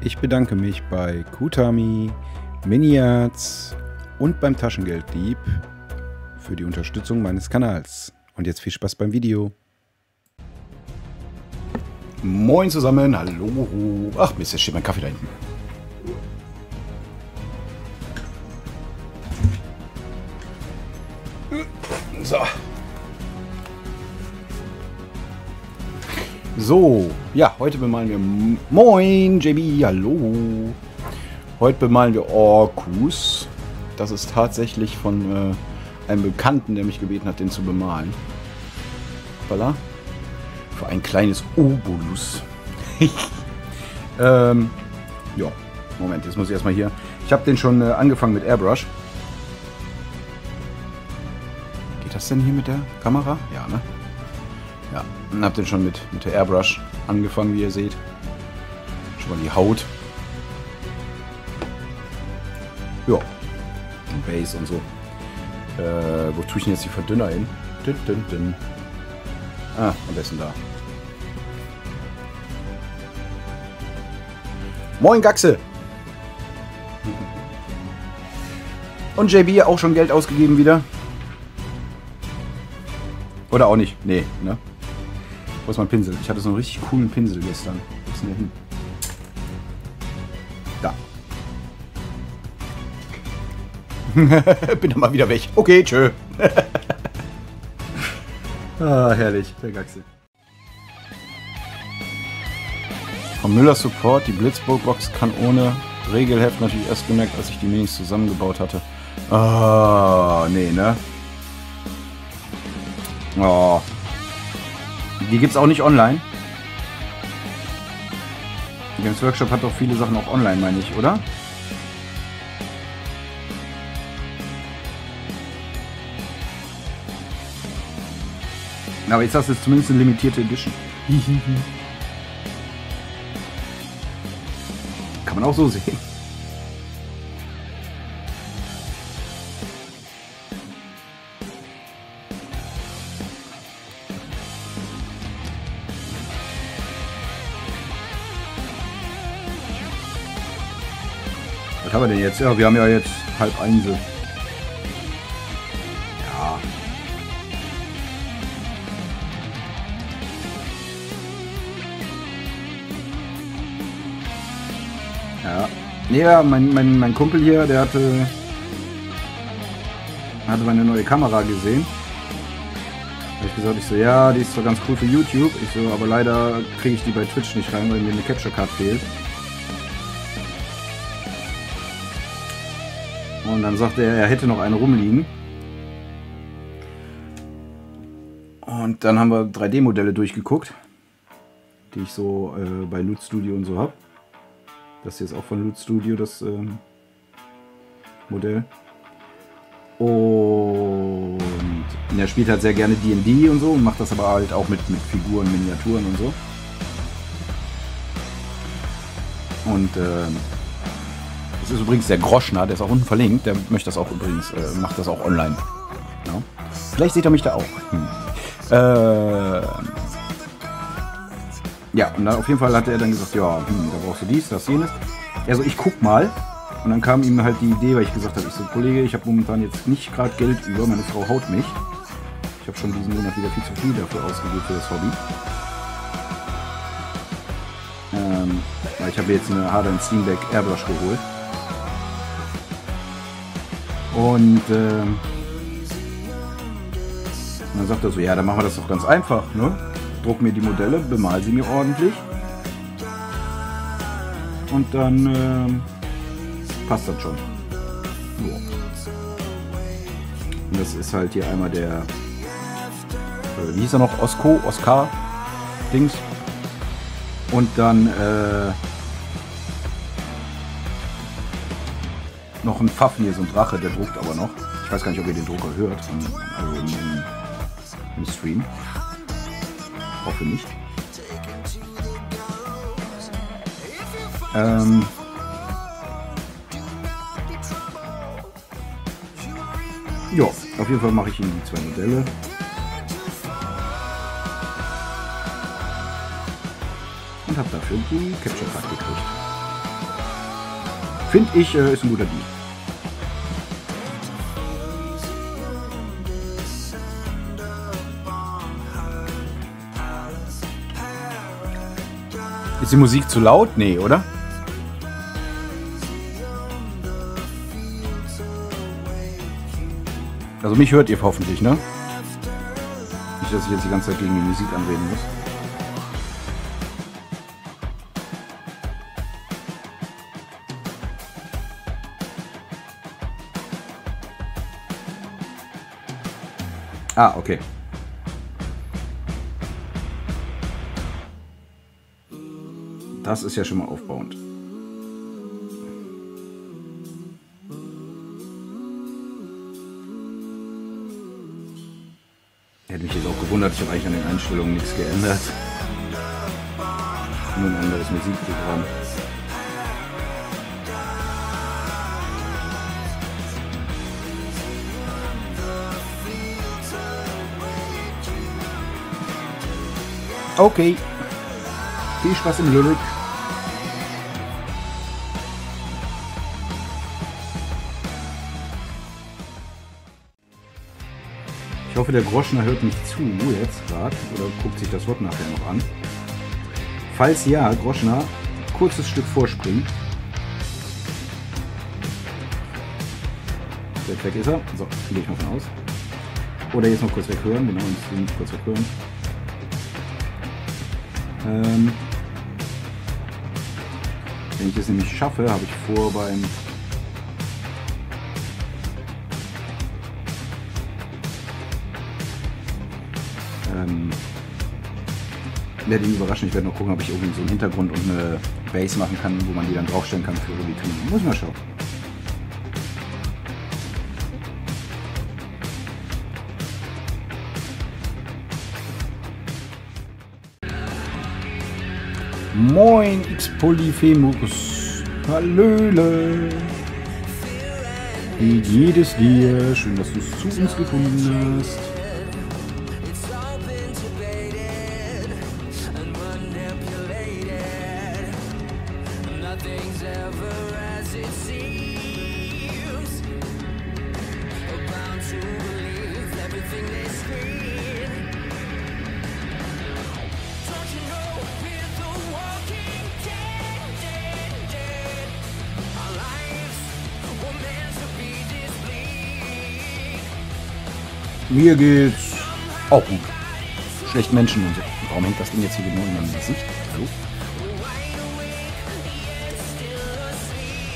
Ich bedanke mich bei Kutami, Miniarts und beim Taschengelddieb für die Unterstützung meines Kanals. Und jetzt viel Spaß beim Video. Moin zusammen, hallo. Ach Mist, jetzt steht mein Kaffee da hinten. So. So, ja, heute bemalen wir... Moin, JB, hallo. Heute bemalen wir Orkus. Das ist tatsächlich von äh, einem Bekannten, der mich gebeten hat, den zu bemalen. Hoppala. Für ein kleines Obolus. ähm, ja, Moment, jetzt muss ich erstmal hier... Ich habe den schon äh, angefangen mit Airbrush. Geht das denn hier mit der Kamera? Ja, ne? Und hab den schon mit, mit der Airbrush angefangen, wie ihr seht. Schon mal die Haut. Ja. Und Base und so. Äh, wo tue ich denn jetzt die Verdünner hin? Dün, dün, dün. Ah, am besten da. Moin Gaxe! Und JB auch schon Geld ausgegeben wieder. Oder auch nicht. Nee, ne? Wo ist mein Pinsel? Ich hatte so einen richtig coolen Pinsel gestern. Wo ist denn der hin? Da. Bin dann mal wieder weg. Okay, tschö. ah, herrlich. Der Gaxe. Vom Müller Support, die Blitzburg-Box kann ohne Regelheft natürlich erst gemerkt, als ich die Minis zusammengebaut hatte. Ah, nee, ne? Oh. Die gibt's auch nicht online. Games Workshop hat doch viele Sachen auch online, meine ich, oder? Aber jetzt hast du zumindest eine limitierte Edition. Kann man auch so sehen. Was haben wir denn jetzt? Ja, wir haben ja jetzt halb eins. Ja. Ja. Nee, ja, mein, mein, mein Kumpel hier, der hatte, hatte meine neue Kamera gesehen. Da hab ich gesagt, ich so, ja, die ist zwar ganz cool für YouTube. Ich so, aber leider kriege ich die bei Twitch nicht rein, weil mir eine Capture Card fehlt. Und dann sagte er, er hätte noch eine rumliegen. Und dann haben wir 3D-Modelle durchgeguckt, die ich so äh, bei Loot Studio und so habe. Das hier ist auch von Loot Studio, das ähm, Modell. Und er spielt halt sehr gerne D&D und so und macht das aber halt auch mit, mit Figuren, Miniaturen und so. Und ähm, das ist übrigens der Groschner, der ist auch unten verlinkt. Der möchte das auch übrigens, äh, macht das auch online. Ja. Vielleicht seht ihr mich da auch. Hm. Äh, ja, und dann auf jeden Fall hat er dann gesagt, ja, hm, da brauchst du dies, das, jenes. Er so, ich guck mal. Und dann kam ihm halt die Idee, weil ich gesagt habe, ich so, Kollege, ich habe momentan jetzt nicht gerade Geld über, meine Frau haut mich. Ich habe schon diesen Monat wieder viel zu viel dafür ausgegeben für das Hobby. Ähm, weil ich habe jetzt eine Hardline Steamback Airbrush geholt. Und ähm, dann sagt er so, ja, dann machen wir das doch ganz einfach. Ne? Druck mir die Modelle, bemal sie mir ordentlich. Und dann ähm, passt das schon. So. Und das ist halt hier einmal der, äh, wie hieß er noch, Osko, Oscar Dings. Und dann äh, noch ein Pfaffen hier, so ein Drache, der druckt aber noch. Ich weiß gar nicht, ob ihr den Drucker hört, also im, im, im Stream. Hoffe nicht. Ähm ja, auf jeden Fall mache ich Ihnen die zwei Modelle. Und habe dafür die Capture Card gekriegt. Finde ich, äh, ist ein guter Deal. Ist die Musik zu laut? Nee, oder? Also mich hört ihr hoffentlich, ne? Nicht, dass ich jetzt die ganze Zeit gegen die Musik anreden muss. Ah, okay. Das ist ja schon mal aufbauend. Hätte mich jetzt auch gewundert, ich habe eigentlich an den Einstellungen nichts geändert. Nur ein anderes Musikprogramm. Okay. Viel Spaß im Lyric. Ich hoffe, der Groschner hört nicht zu jetzt gerade oder guckt sich das Wort nachher noch an. Falls ja, Groschner, kurzes Stück vorspringen. Weg, ist er. So, gehe ich mal von aus. Oder jetzt noch kurz weghören, genau, und kurz weghören. Ähm, wenn ich es nämlich schaffe, habe ich vor beim ähm, werde ihn überraschen. Ich werde noch gucken, ob ich irgendwie so einen Hintergrund und eine Base machen kann, wo man die dann draufstellen kann für die Töne. Muss ich mal schauen. Moin, X-Polyphemus. Hallöle. Wie geht es dir? Schön, dass du zu uns gefunden hast. Mir geht's auch gut. Schlecht Menschen und so. Warum hängt das Ding jetzt hier genau in meinem Gesicht? Hallo?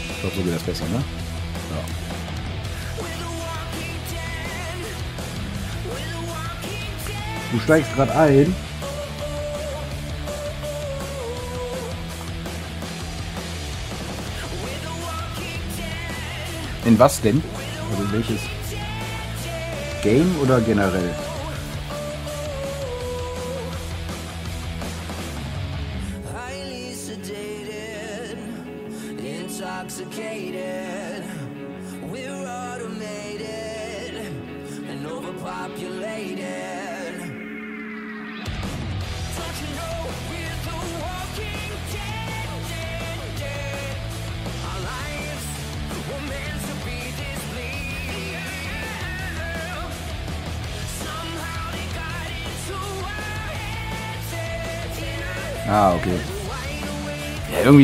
Ich glaube, so geht das besser, ne? Ja. Du steigst gerade ein. In was denn? Also welches? Game oder generell?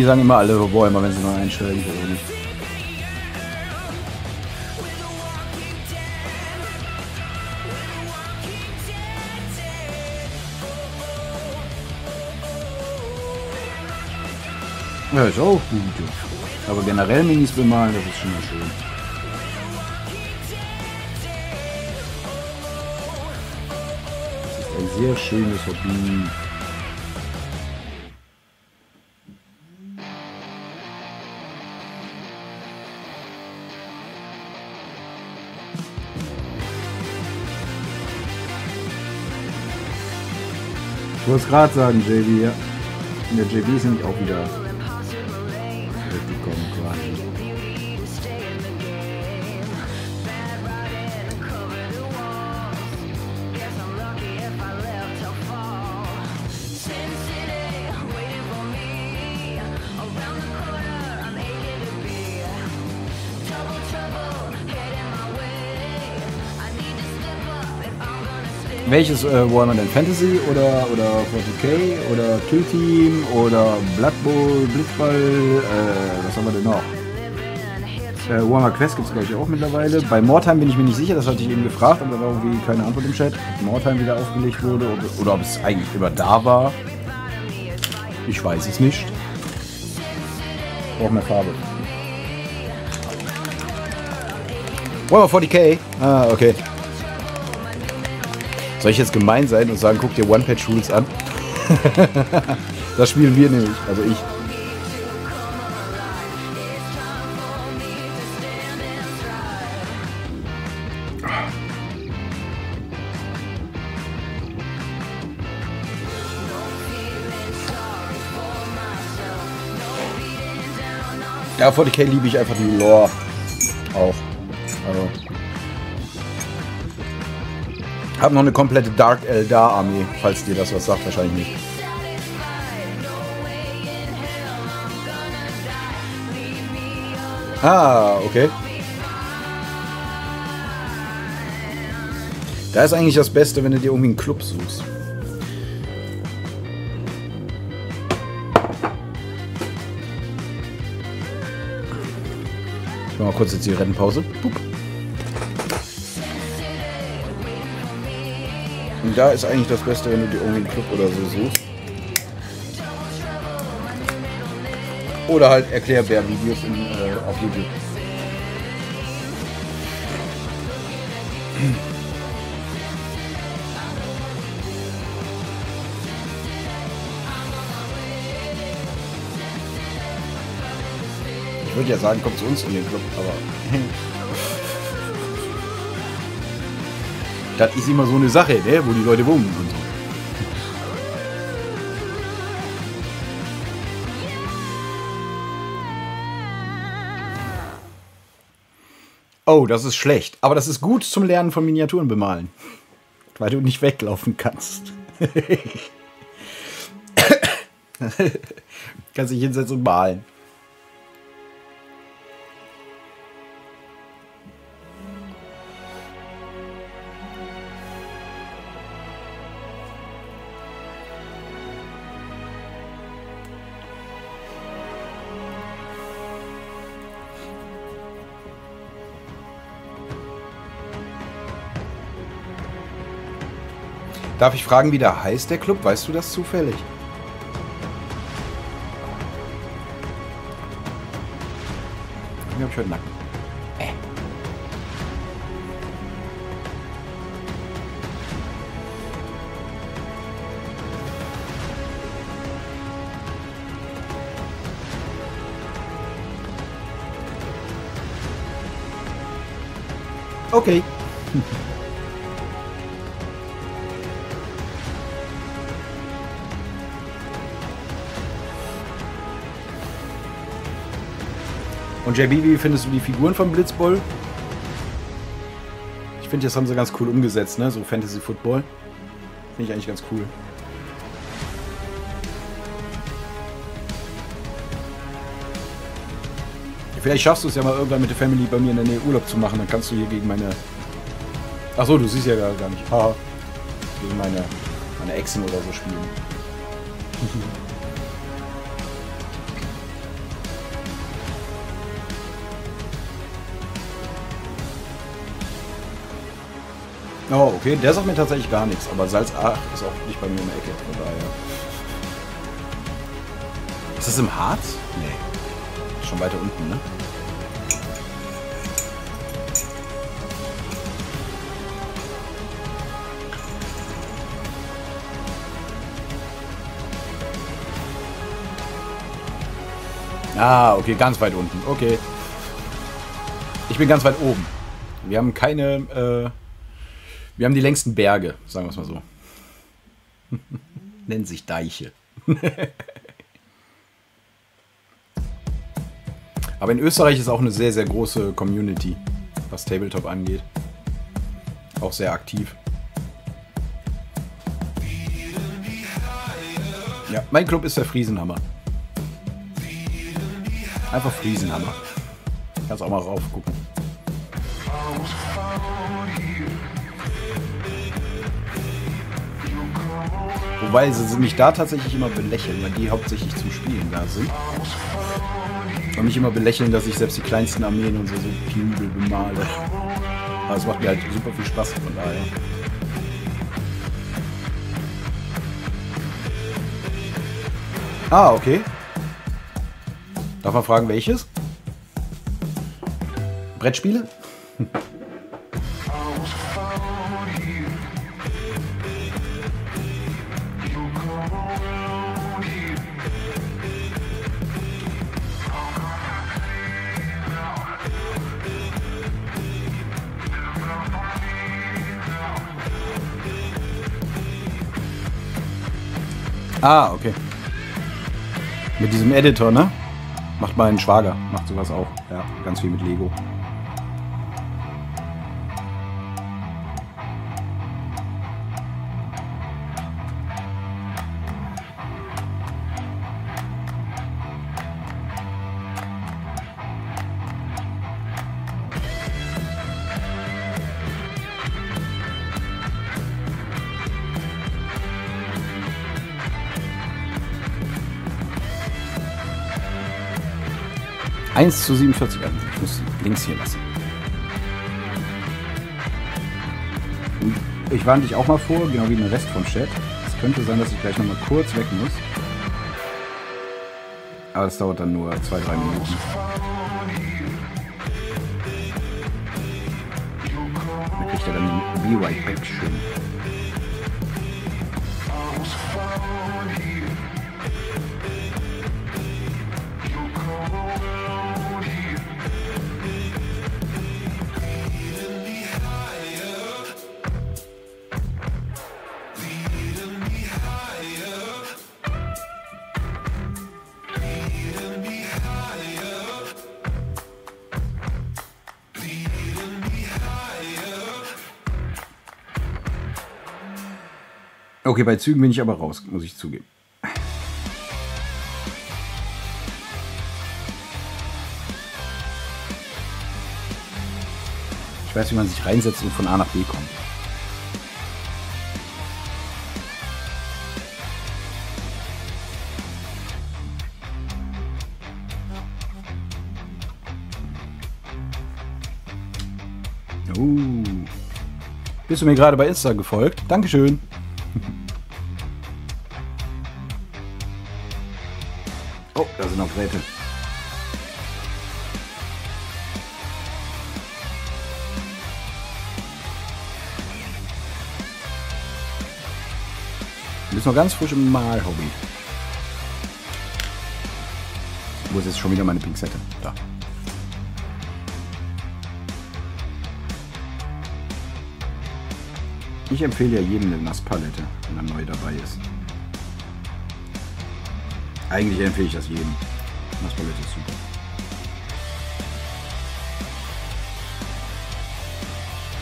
Sagen immer alle immer wenn sie neu einsteigen. Ja, ist auch gut. Aber generell Minis bemalen, das ist schon mal schön. Das ist ein sehr schönes Hobby. Ich wollte es gerade sagen, JB, ja. Der JB ist nämlich auch wieder zurückgekommen quasi. Welches äh, wollen wir denn? Fantasy oder, oder 40k oder Kill Team oder Blood Bowl, Blitzball, äh, was haben wir denn noch? Äh, Warhammer Quest gibt es glaube ich auch mittlerweile. Bei Mortime bin ich mir nicht sicher, das hatte ich eben gefragt, aber da war irgendwie keine Antwort im Chat. Ob Mortime wieder aufgelegt wurde oder, oder ob es eigentlich immer da war. Ich weiß es nicht. Braucht mehr Farbe. Warhammer 40k? Ah, okay. Soll ich jetzt gemein sein und sagen, guck dir One-Patch-Rules an? das spielen wir nämlich, also ich. Ja, 40k liebe ich einfach die Lore Hab noch eine komplette Dark Eldar Armee, falls dir das was sagt, wahrscheinlich nicht. Ah, okay. Da ist eigentlich das Beste, wenn du dir irgendwie einen Club suchst. Ich mach mal kurz eine Zigarettenpause. Pup. Da ist eigentlich das Beste, wenn du dir irgendwie einen Club oder so suchst. Oder halt Erklärbär-Videos äh, auf YouTube. Ich würde ja sagen, kommt zu uns in den Club, aber. das ist immer so eine Sache, ne? wo die Leute wohnen und so. Oh, das ist schlecht. Aber das ist gut zum Lernen von Miniaturen bemalen. Weil du nicht weglaufen kannst. kannst dich hinsetzen und malen. Darf ich fragen, wie der heißt, der Club? Weißt du das zufällig? Irgendwie hab ich Nacken. Äh. Okay. Und JB, wie findest du die Figuren von Blitzball? Ich finde, das haben sie ganz cool umgesetzt, ne? So Fantasy Football. Finde ich eigentlich ganz cool. Vielleicht schaffst du es ja mal irgendwann mit der Family bei mir in der Nähe Urlaub zu machen. Dann kannst du hier gegen meine. Achso, du siehst ja gar nicht. Haha. Gegen meine, meine Exen oder so spielen. Oh, okay. Der sagt mir tatsächlich gar nichts. Aber Salz 8 ist auch nicht bei mir in der Ecke. Von daher. Ist das im Harz? Nee. Schon weiter unten, ne? Ah, okay, ganz weit unten. Okay. Ich bin ganz weit oben. Wir haben keine. Äh, wir haben die längsten Berge, sagen wir es mal so. Nennen sich Deiche. Aber in Österreich ist auch eine sehr, sehr große Community, was Tabletop angeht. Auch sehr aktiv. Ja, mein Club ist der Friesenhammer. Einfach Friesenhammer. Kannst auch mal raufgucken. Wobei sie mich da tatsächlich immer belächeln, weil die hauptsächlich zum Spielen da sind. Und mich immer belächeln, dass ich selbst die kleinsten Armeen und so, so Pinbel bemale. Aber es macht mir halt super viel Spaß von daher. Ah, okay. Darf man fragen, welches? Brettspiele? Ah, okay. Mit diesem Editor, ne? Macht mein Schwager, macht sowas auch. Ja, ganz viel mit Lego. Zu 47. Also Ich muss links hier lassen. Ich warne dich auch mal vor, genau wie den Rest vom Chat. Es könnte sein, dass ich gleich noch mal kurz weg muss. Aber das dauert dann nur zwei, drei Minuten. Da kriegt er dann den Be Right Back schön. Okay, bei Zügen bin ich aber raus, muss ich zugeben. Ich weiß, wie man sich reinsetzt und von A nach B kommt. Uh. Bist du mir gerade bei Insta gefolgt? Dankeschön. Drähte. Du noch ganz frisch im Malhobby. Wo ist jetzt schon wieder meine Pinzette? Da. Ich empfehle ja jedem eine Nasspalette, wenn er neu dabei ist. Eigentlich empfehle ich das jedem. Nasspalette ist super.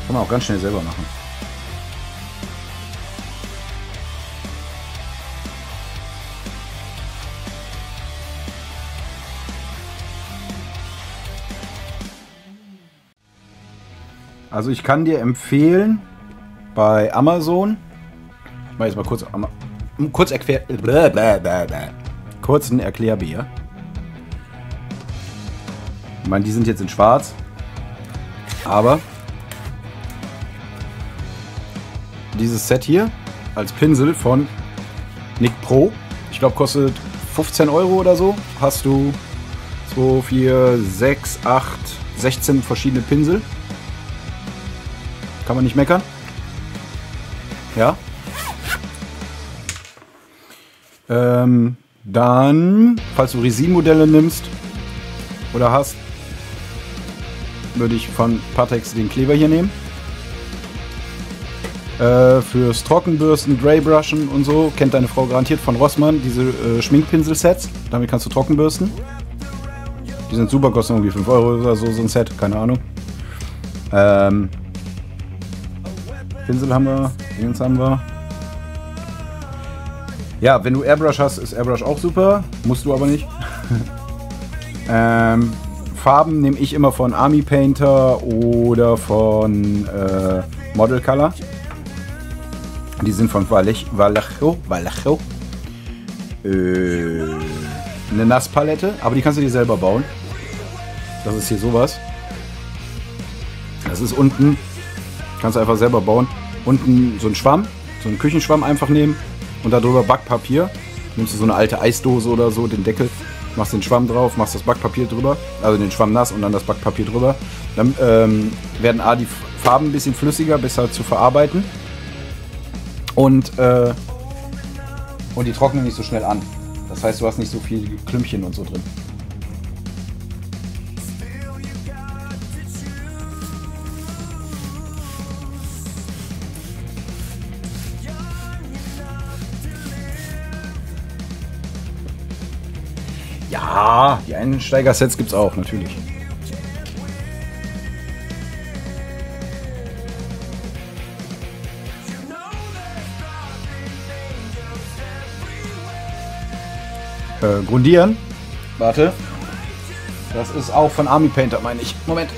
Kann man auch ganz schnell selber machen. Also ich kann dir empfehlen, bei Amazon, ich mache jetzt mal kurz, kurz erklär, blablabla. kurz ein Erklärbär. Ich meine, die sind jetzt in schwarz, aber dieses Set hier als Pinsel von Nick Pro, ich glaube kostet 15 Euro oder so, hast du 2, 4, 6, 8, 16 verschiedene Pinsel. Kann man nicht meckern. Ja. Ähm, dann, falls du Resin-Modelle nimmst oder hast, würde ich von Patex den Kleber hier nehmen. Äh, fürs Trockenbürsten, Greybrushen und so kennt deine Frau garantiert von Rossmann diese äh, Schminkpinsel-Sets. Damit kannst du Trockenbürsten. Die sind super, kosten irgendwie 5 Euro oder so, so ein Set, keine Ahnung. Ähm, Pinsel haben wir, Dingens haben wir. Ja, wenn du Airbrush hast, ist Airbrush auch super. Musst du aber nicht. ähm, Farben nehme ich immer von Army Painter oder von äh, Model Color. Die sind von Vallejo, Vallejo. Äh, eine Nasspalette, aber die kannst du dir selber bauen. Das ist hier sowas. Das ist unten, kannst du einfach selber bauen. Unten so ein Schwamm, so einen Küchenschwamm einfach nehmen und darüber Backpapier. Nimmst du so eine alte Eisdose oder so, den Deckel, machst den Schwamm drauf, machst das Backpapier drüber, also den Schwamm nass und dann das Backpapier drüber. Dann ähm, werden A, die Farben ein bisschen flüssiger, besser zu verarbeiten. Und, äh, und die trocknen nicht so schnell an. Das heißt, du hast nicht so viel Klümpchen und so drin. Ja, die Einsteiger-Sets gibt's auch, natürlich. Äh, grundieren. Warte. Das ist auch von Army Painter, meine ich. Moment.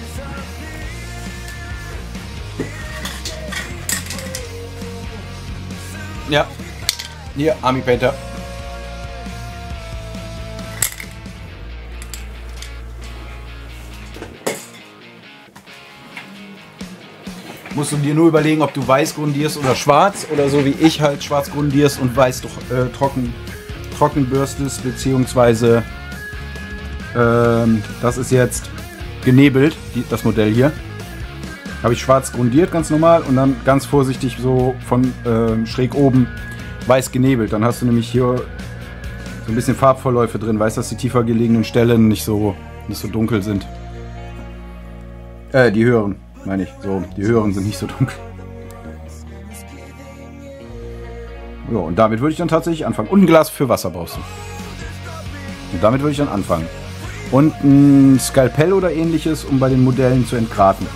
Ja. Hier, Army Painter. Musst du dir nur überlegen, ob du weiß grundierst oder schwarz oder so wie ich halt schwarz grundierst und weiß äh, trocken, trocken bürstest, beziehungsweise ähm, das ist jetzt genebelt, die, das Modell hier. Habe ich schwarz grundiert, ganz normal, und dann ganz vorsichtig so von ähm, schräg oben weiß genebelt. Dann hast du nämlich hier so ein bisschen Farbverläufe drin, weißt, dass die tiefer gelegenen Stellen nicht so, nicht so dunkel sind. Äh, die höheren, meine ich. So, die höheren sind nicht so dunkel. Ja, und damit würde ich dann tatsächlich anfangen. Und ein Glas für Wasser brauchst du. Und damit würde ich dann anfangen. Und ein Skalpell oder ähnliches, um bei den Modellen zu entgraten.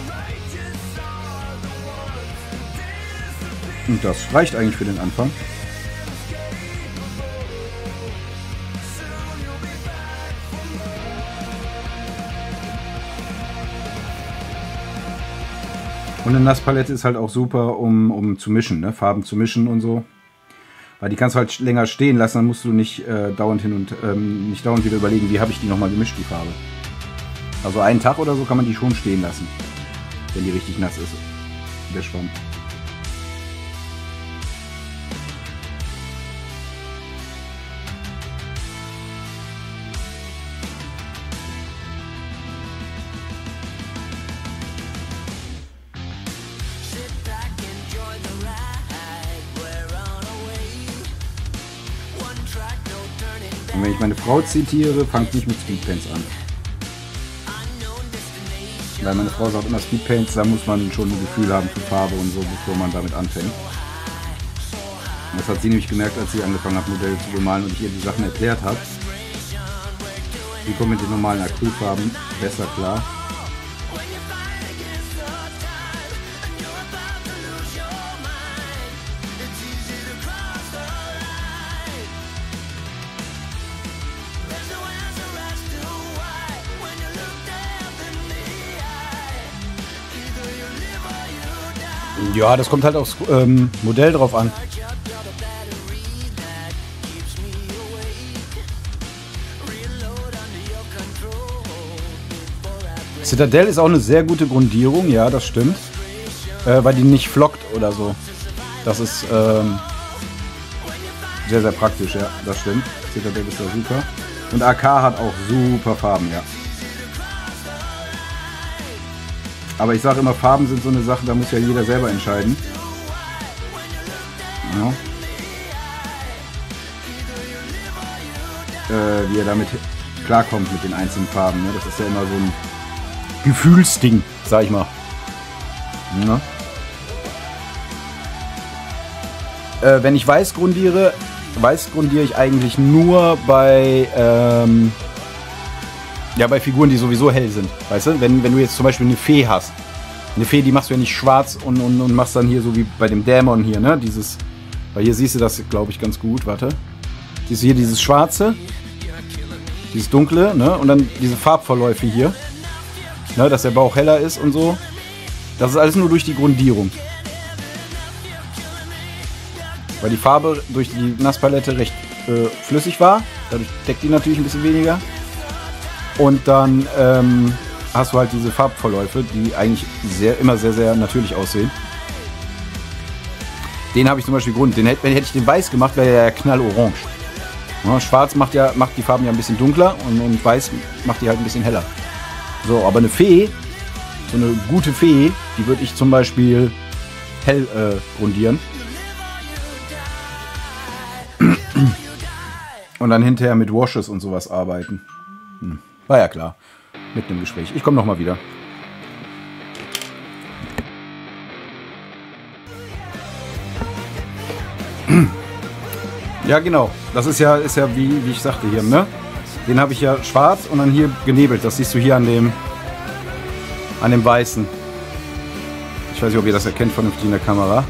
Und das reicht eigentlich für den Anfang. Und eine Nasspalette ist halt auch super, um, um zu mischen, ne? Farben zu mischen und so. Weil die kannst du halt länger stehen lassen, dann musst du nicht äh, dauernd hin und ähm, nicht dauernd wieder überlegen, wie habe ich die nochmal gemischt, die Farbe. Also einen Tag oder so kann man die schon stehen lassen, wenn die richtig nass ist. Der Schwamm. Meine Frau zitiere, fangt nicht mit Speedpaints an. Weil meine Frau sagt immer Speedpaints, da muss man schon ein Gefühl haben für Farbe und so, bevor man damit anfängt. Und das hat sie nämlich gemerkt, als sie angefangen hat, Modelle zu bemalen und ich ihr die Sachen erklärt habe. Sie kommt mit den normalen Acrylfarben besser klar. Ja, das kommt halt aufs ähm, Modell drauf an. Citadel ist auch eine sehr gute Grundierung, ja, das stimmt. Äh, weil die nicht flockt oder so. Das ist ähm, sehr, sehr praktisch, ja, das stimmt. Citadel ist ja super. Und AK hat auch super Farben, ja. Aber ich sage immer, Farben sind so eine Sache, da muss ja jeder selber entscheiden. Ja. Äh, wie er damit klarkommt mit den einzelnen Farben. Ne? Das ist ja immer so ein Gefühlsding, sag ich mal. Ja. Äh, wenn ich weiß grundiere, weiß grundiere ich eigentlich nur bei ähm, ja, bei Figuren, die sowieso hell sind. Weißt du? Wenn, wenn du jetzt zum Beispiel eine Fee hast. Eine Fee, die machst du ja nicht schwarz und, und, und machst dann hier so wie bei dem Dämon hier, ne? Dieses. Weil hier siehst du das, glaube ich, ganz gut. Warte. Siehst du hier dieses Schwarze, dieses Dunkle, ne? Und dann diese Farbverläufe hier. Ne? Dass der Bauch heller ist und so. Das ist alles nur durch die Grundierung. weil die Farbe durch die Nasspalette recht äh, flüssig war. Dadurch deckt die natürlich ein bisschen weniger. Und dann ähm, hast du halt diese Farbverläufe, die eigentlich sehr, immer sehr, sehr natürlich aussehen. Den habe ich zum Beispiel Grund. Den hätte, hätte ich den weiß gemacht, wäre der knallorange. Ja, Schwarz macht ja macht die Farben ja ein bisschen dunkler und, und Weiß macht die halt ein bisschen heller. So, aber eine Fee, so eine gute Fee, die würde ich zum Beispiel hell äh, grundieren. Und dann hinterher mit Washes und sowas arbeiten. Hm. War ja klar. Mit einem Gespräch. Ich komme nochmal wieder. Ja, genau. Das ist ja, ist ja wie, wie ich sagte hier, ne? Den habe ich ja schwarz und dann hier genebelt. Das siehst du hier an dem, an dem weißen. Ich weiß nicht, ob ihr das erkennt vernünftig in der Kamera.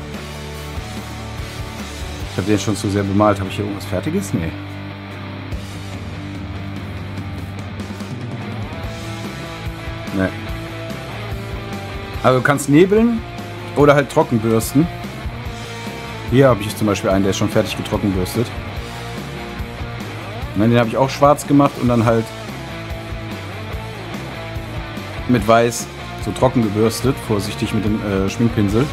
Ich habe den schon zu sehr bemalt. Habe ich hier irgendwas Fertiges? Nee. Also du kannst nebeln oder halt trocken bürsten. Hier habe ich zum Beispiel einen, der ist schon fertig getrocken bürstet. Und den habe ich auch schwarz gemacht und dann halt mit weiß so trocken gebürstet, vorsichtig mit dem äh, Schminkpinsel.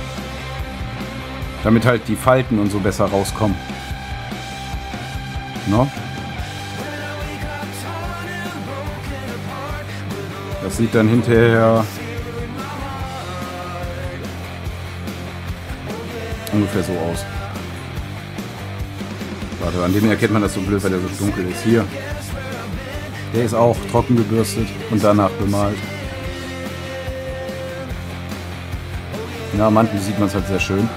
Damit halt die Falten und so besser rauskommen. No? Das sieht dann hinterher ungefähr so aus. Warte, an dem erkennt man das so blöd, weil der so dunkel ist. Hier. Der ist auch trocken gebürstet und danach bemalt. Ja, Mantel sieht man es halt sehr schön.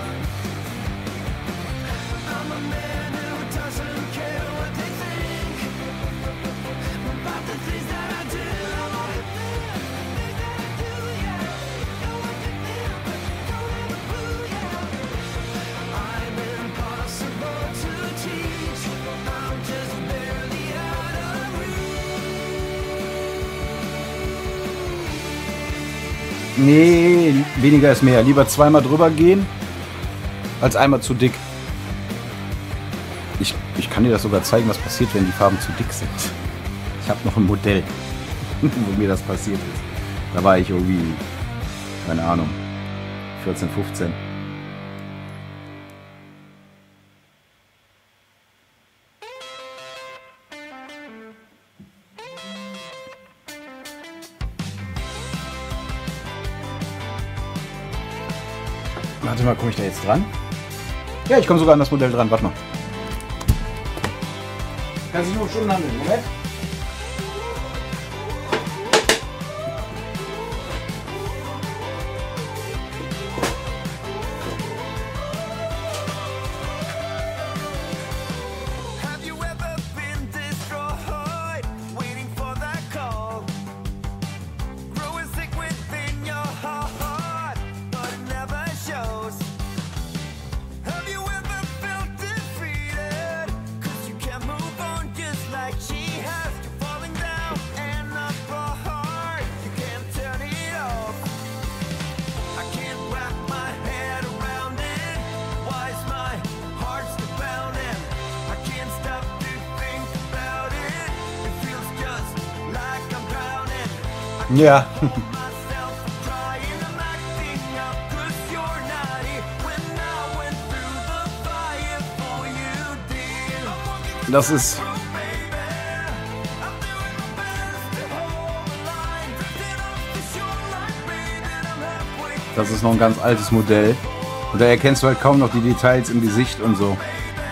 Weniger ist mehr. Lieber zweimal drüber gehen, als einmal zu dick. Ich, ich kann dir das sogar zeigen, was passiert, wenn die Farben zu dick sind. Ich habe noch ein Modell, wo mir das passiert ist. Da war ich irgendwie, keine Ahnung, 14, 15. Warte mal, komme ich da jetzt dran? Ja, ich komme sogar an das Modell dran. Warte mal. Kann sich nur Stunden handeln. Moment. Breathing. I'm halfway Das ist noch ein ganz altes Modell. Und da erkennst du halt kaum noch die Details im Gesicht und so.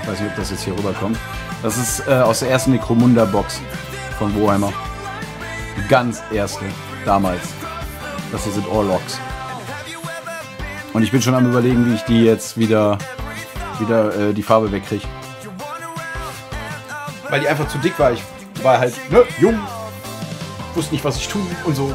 Ich weiß nicht, ob das jetzt hier rüberkommt. Das ist äh, aus der ersten Necromunda-Box von. Die ganz erste, damals. Das hier sind Orlocks. Und ich bin schon am überlegen, wie ich die jetzt wieder, wieder äh, die Farbe wegkriege. Weil die einfach zu dick war. Ich war halt ne, jung, wusste nicht, was ich tue und so.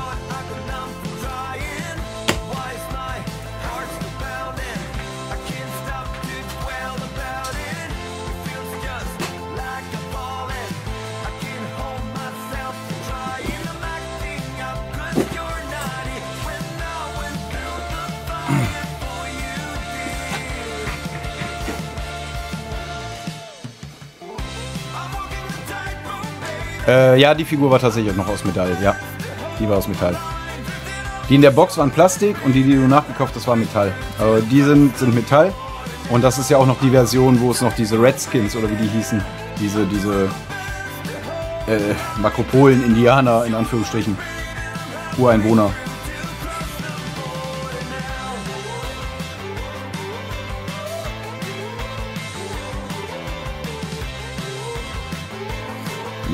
Ja, die Figur war tatsächlich noch aus Metall, ja. Die war aus Metall. Die in der Box waren Plastik und die, die du nachgekauft hast, war Metall. Aber die sind, sind Metall. Und das ist ja auch noch die Version, wo es noch diese Redskins oder wie die hießen. Diese, diese äh, Makropolen-Indianer in Anführungsstrichen. Ureinwohner.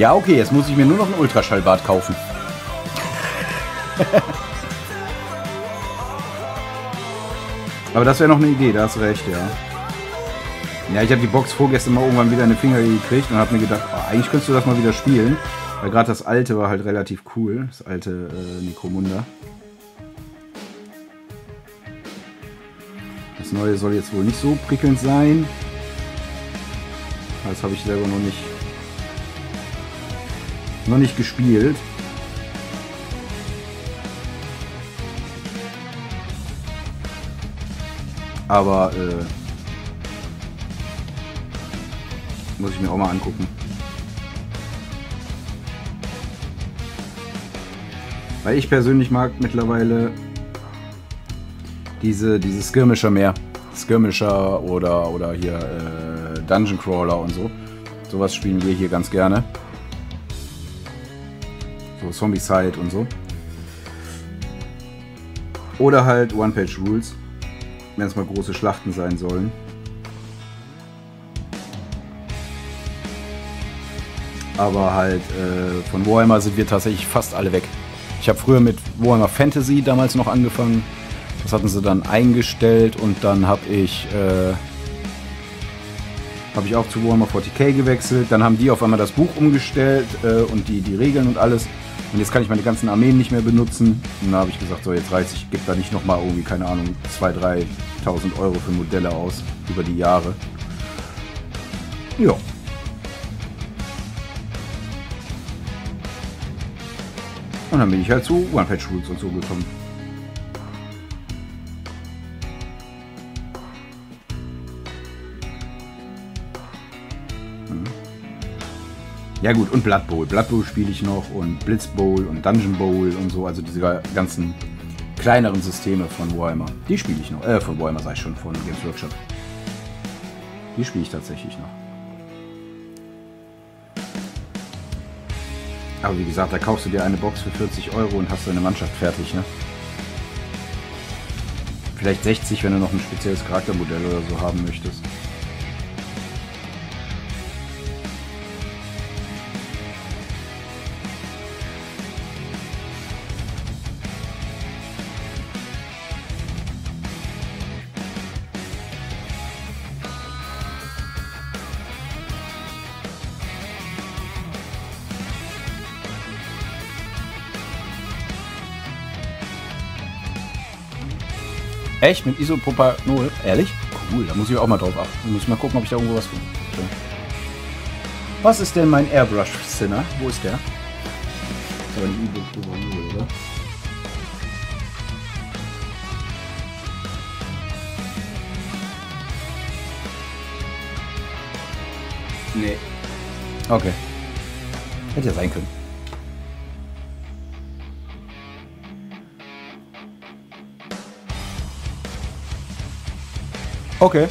Ja, okay, jetzt muss ich mir nur noch ein Ultraschallbad kaufen. Aber das wäre noch eine Idee, da hast recht, ja. Ja, ich habe die Box vorgestern mal irgendwann wieder in die Finger gekriegt und habe mir gedacht, oh, eigentlich könntest du das mal wieder spielen. Weil gerade das alte war halt relativ cool, das alte äh, Necromunda. Das neue soll jetzt wohl nicht so prickelnd sein. Das habe ich selber noch nicht noch nicht gespielt. Aber äh, muss ich mir auch mal angucken. Weil ich persönlich mag mittlerweile diese, diese Skirmisher mehr. Skirmisher oder, oder hier äh, Dungeon Crawler und so. Sowas spielen wir hier ganz gerne. So Zombie-Side und so. Oder halt One-Page-Rules, wenn es mal große Schlachten sein sollen. Aber halt äh, von Warhammer sind wir tatsächlich fast alle weg. Ich habe früher mit Warhammer Fantasy damals noch angefangen. Das hatten sie dann eingestellt und dann habe ich äh, habe ich auch zu Warhammer 40k gewechselt. Dann haben die auf einmal das Buch umgestellt äh, und die, die Regeln und alles. Und jetzt kann ich meine ganzen Armeen nicht mehr benutzen. Und da habe ich gesagt, so jetzt reiß ich, gebe da nicht nochmal irgendwie, keine Ahnung, 2.000, 3.000 Euro für Modelle aus über die Jahre. Ja. Und dann bin ich halt zu One-Page-Rules und so gekommen. Ja gut, und Blood Bowl. Blood Bowl spiele ich noch und Blitz Bowl und Dungeon Bowl und so, also diese ganzen kleineren Systeme von Warhammer. Die spiele ich noch. Äh, von Warhammer sei schon, von Games Workshop. Die spiele ich tatsächlich noch. Aber wie gesagt, da kaufst du dir eine Box für 40 Euro und hast deine Mannschaft fertig, ne? Vielleicht 60, wenn du noch ein spezielles Charaktermodell oder so haben möchtest. Echt? Mit Isopropanol? Ehrlich? Cool, da muss ich auch mal drauf achten. Muss mal gucken, ob ich da irgendwo was finde. Was ist denn mein Airbrush-Sinner? Wo ist der? Aber ein Isopropanol, oder? Nee. Okay. Hätte ja sein können. Okay.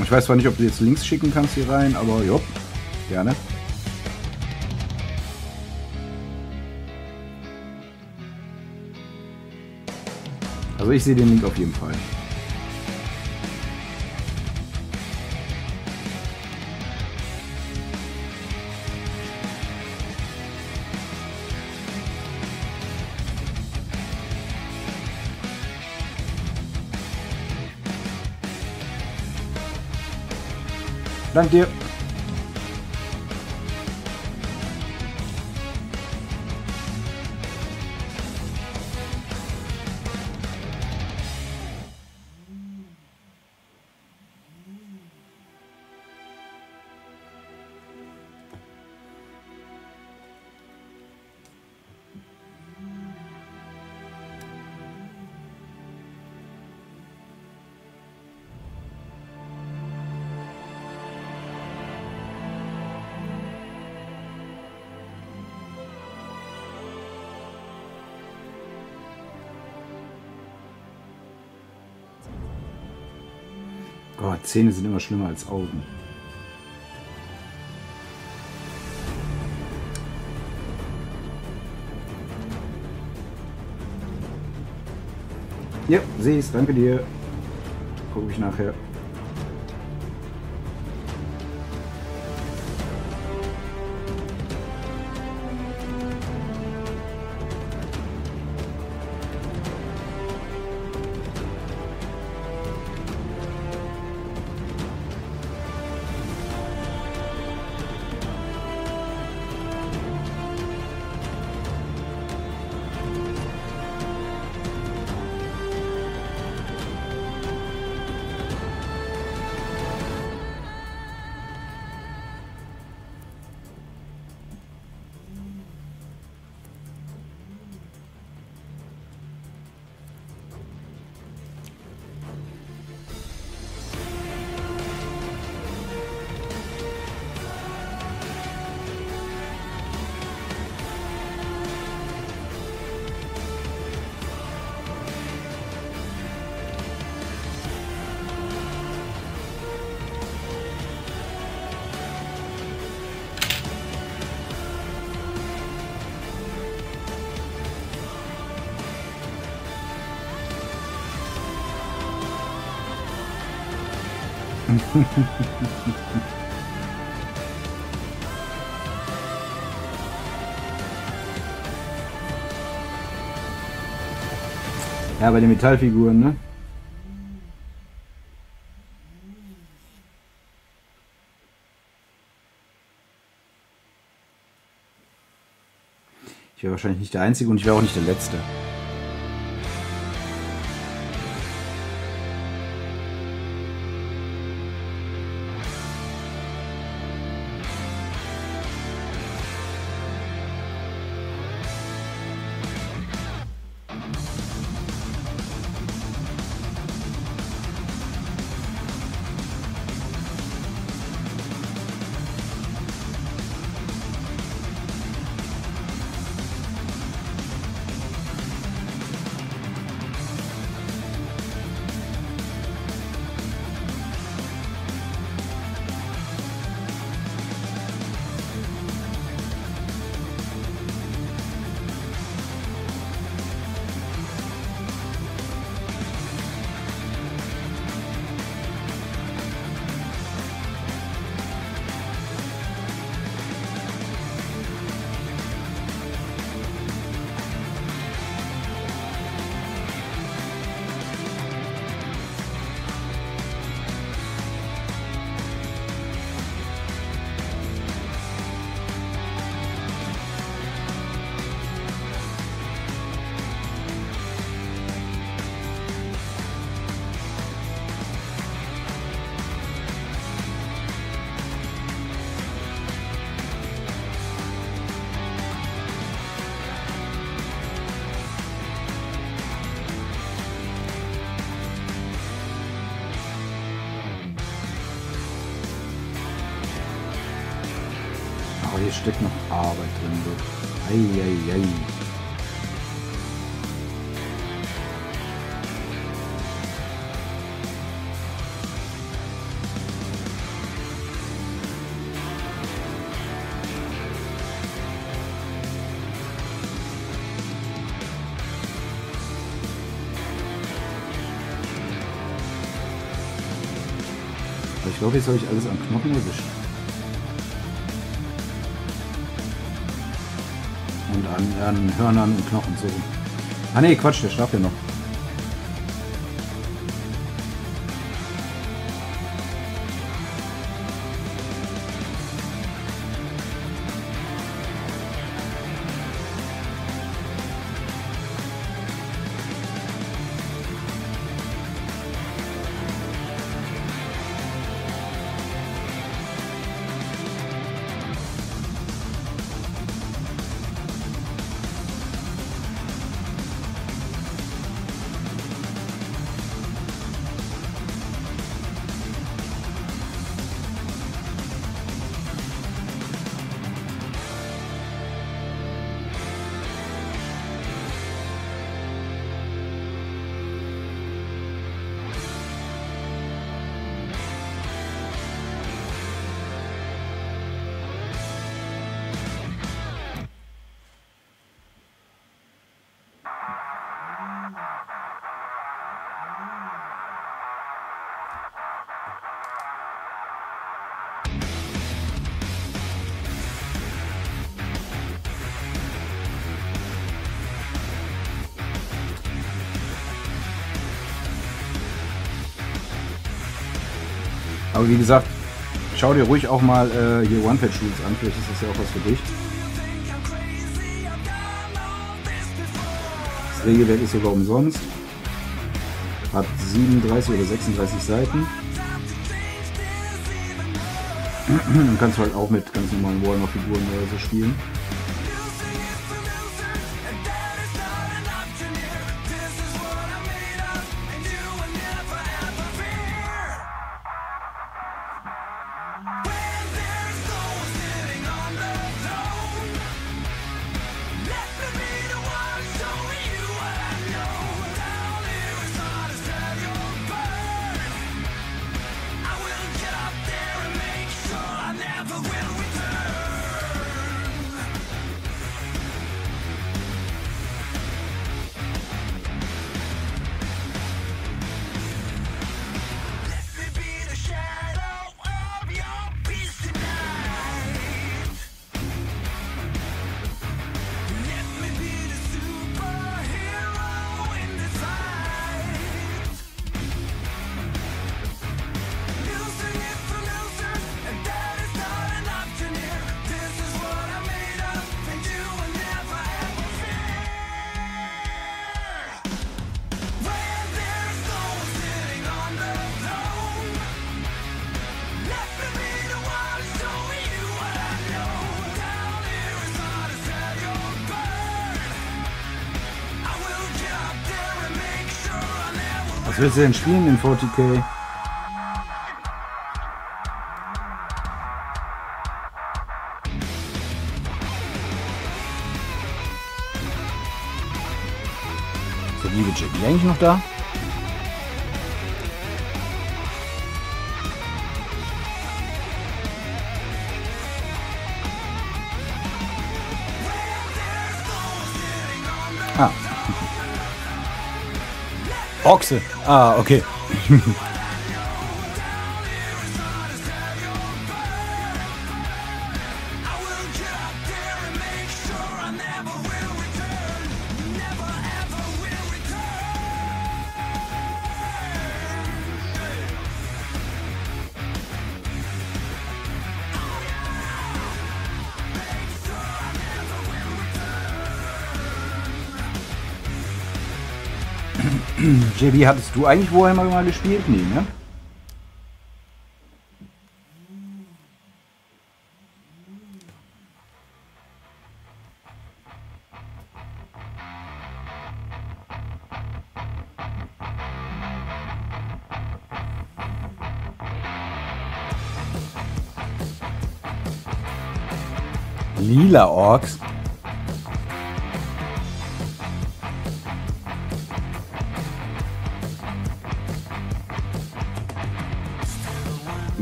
Ich weiß zwar nicht, ob du jetzt Links schicken kannst hier rein, aber jo, gerne. Also ich sehe den Link auf jeden Fall. Dank dir. Gott, Zähne sind immer schlimmer als Augen. Ja, sehe ich's, danke dir. Gucke ich nachher. Ja, bei den Metallfiguren, ne? Ich wäre wahrscheinlich nicht der Einzige und ich wäre auch nicht der Letzte. Steckt noch Arbeit drin. du. Ei, ei, ei. Ich glaube, jetzt habe ich alles am Knochen erwischt. An Hörnern und Knochen so. Ah nee, Quatsch, der schlaft ja noch. Aber wie gesagt, schau dir ruhig auch mal äh, hier One-Page-Rules an. Vielleicht ist das ja auch was für dich. Das Regelwerk ist sogar umsonst. Hat 37 oder 36 Seiten. Du kannst halt auch mit ganz normalen Warhammer-Figuren oder so spielen. Willst du denn spielen in 40k? Ist der liebe Jimmy eigentlich noch da? Ochse. Ah, okay. JB, hattest du eigentlich Warhammer mal gespielt? Nee, ne? Lila Orks?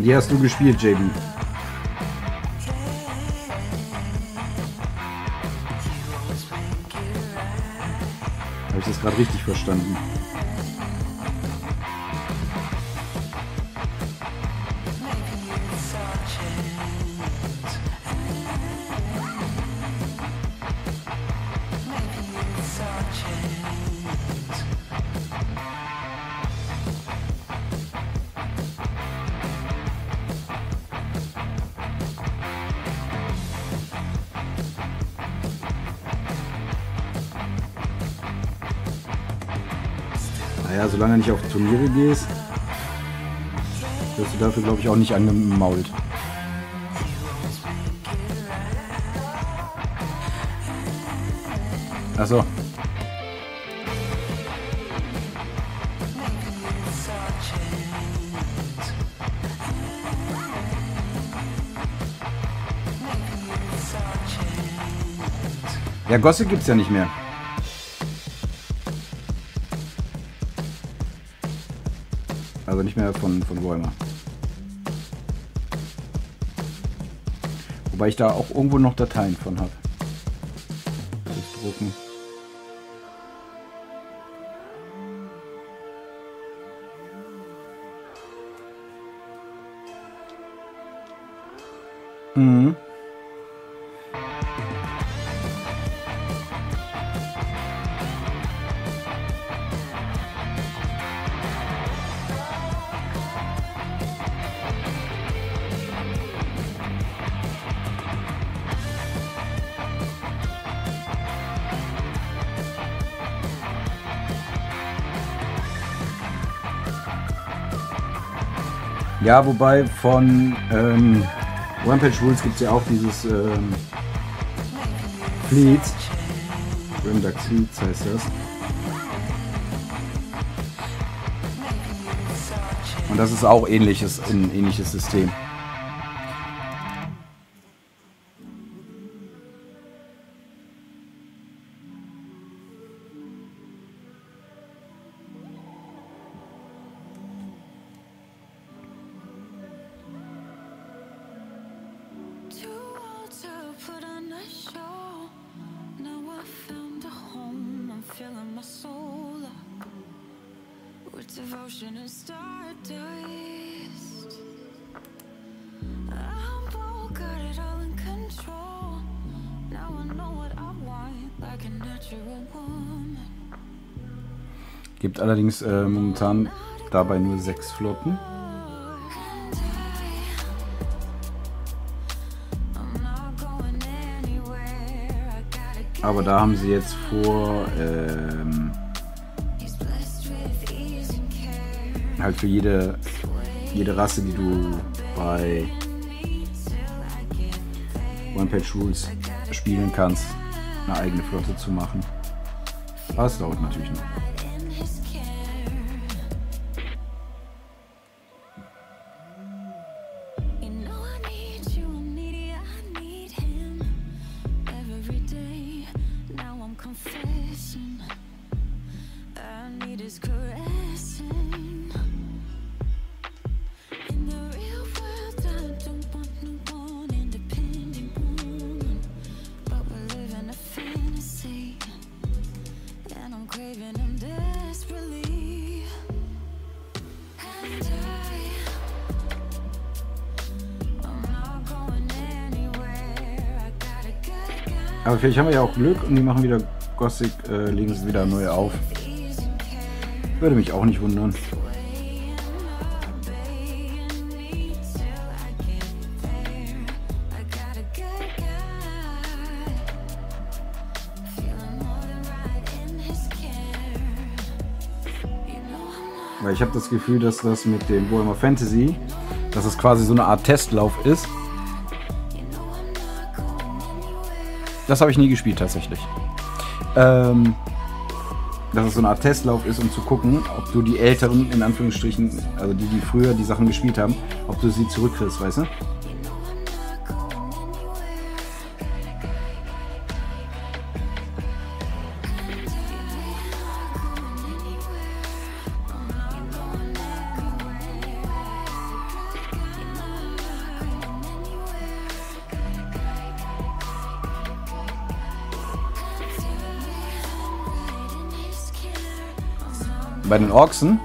Die hast du gespielt, JB. Habe ich das gerade richtig verstanden? Nicht auf Turniere gehst, wirst du dafür, glaube ich, auch nicht angemault. Achso. Ja, Gosse gibt's ja nicht mehr. Also nicht mehr von, von Warhammer. Wobei ich da auch irgendwo noch Dateien von habe. Ja, wobei von ähm, One Page Rules gibt es ja auch dieses ähm, Fleets. Grimdark Fleets heißt das. Und das ist auch ähnliches, ein ähnliches System. Allerdings äh, momentan dabei nur sechs Flotten. Aber da haben sie jetzt vor, ähm, halt für jede, jede Rasse, die du bei One Page Rules spielen kannst, eine eigene Flotte zu machen. Aber es dauert natürlich noch. Aber vielleicht haben wir ja auch Glück und die machen wieder Gothic, äh, legen es wieder neu auf. Würde mich auch nicht wundern. Weil ich habe das Gefühl, dass das mit dem Warhammer Fantasy, dass es quasi so eine Art Testlauf ist. Das habe ich nie gespielt tatsächlich. Ähm, dass es so eine Art Testlauf ist, um zu gucken, ob du die Älteren, in Anführungsstrichen, also die, die früher die Sachen gespielt haben, ob du sie zurückkriegst, weißt du? Bei den Orksen.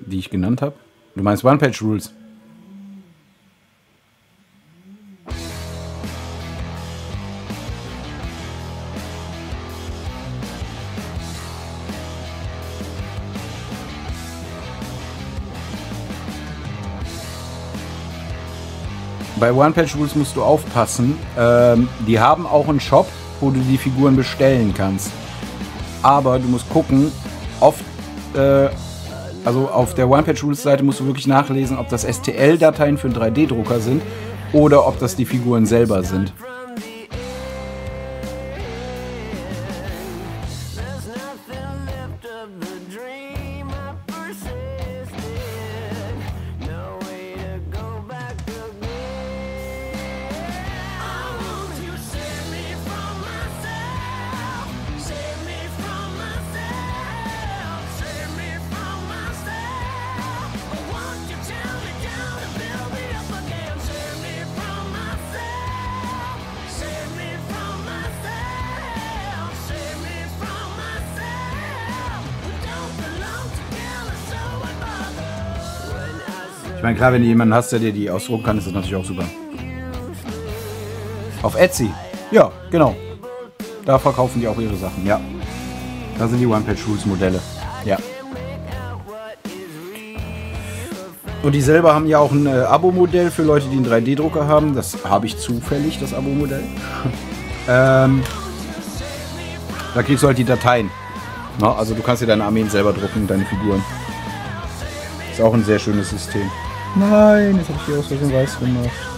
Die ich genannt habe. Du meinst One-Page-Rules. Bei One Page Rules musst du aufpassen. Ähm, die haben auch einen Shop, wo du die Figuren bestellen kannst. Aber du musst gucken, oft, äh, also auf der One Page Rules Seite musst du wirklich nachlesen, ob das STL-Dateien für einen 3D-Drucker sind oder ob das die Figuren selber sind. meine, klar, wenn du jemanden hast, der dir die ausdrucken kann, ist das natürlich auch super. Auf Etsy. Ja, genau. Da verkaufen die auch ihre Sachen, ja. Da sind die One-Patch-Rules-Modelle. Ja. Und die selber haben ja auch ein äh, Abo-Modell für Leute, die einen 3D-Drucker haben. Das habe ich zufällig, das Abo-Modell. ähm, da kriegst du halt die Dateien. Na, also du kannst dir deine Armeen selber drucken, deine Figuren. Ist auch ein sehr schönes System. Nein, jetzt habe ich die aus Versehen weiß gemacht.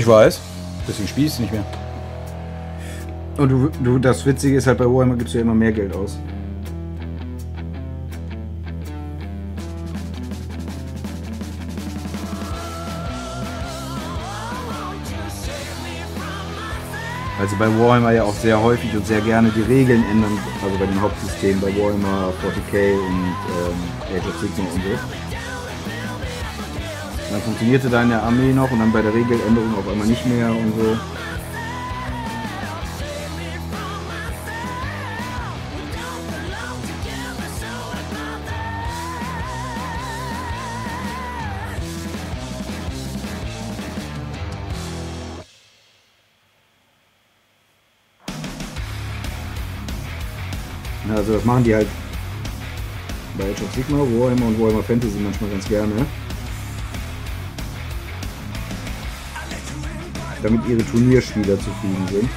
Ich weiß. Deswegen spiele ich es nicht mehr. Und du, du, das Witzige ist halt, bei Warhammer gibst du ja immer mehr Geld aus. Also bei Warhammer ja auch sehr häufig und sehr gerne die Regeln ändern, also bei den Hauptsystemen, bei Warhammer 40k und ähm, Age of Sigmar und so. Dann funktionierte deine Armee noch und dann bei der Regeländerung auf einmal nicht mehr und so. Also das machen die halt bei Age of Sigmar, Warhammer und Warhammer Fantasy manchmal ganz gerne. Damit ihre Turnierspieler zufrieden sind.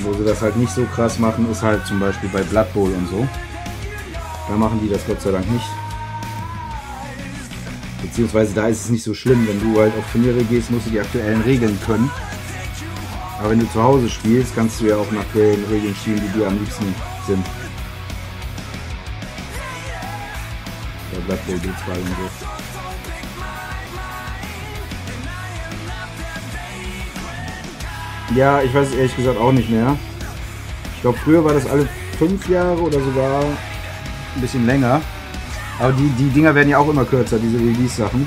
Wo sie das halt nicht so krass machen, ist halt zum Beispiel bei Blood Bowl und so. Da machen die das Gott sei Dank nicht. Beziehungsweise da ist es nicht so schlimm, wenn du halt auf Turniere gehst, musst du die aktuellen Regeln können. Aber wenn du zu Hause spielst, kannst du ja auch nach den Regeln spielen, die dir am liebsten sind. Bei Blood Bowl D2 und. Ja, ich weiß ehrlich gesagt auch nicht mehr. Ich glaube, früher war das alle fünf Jahre oder sogar ein bisschen länger. Aber die, die Dinger werden ja auch immer kürzer, diese Release-Sachen.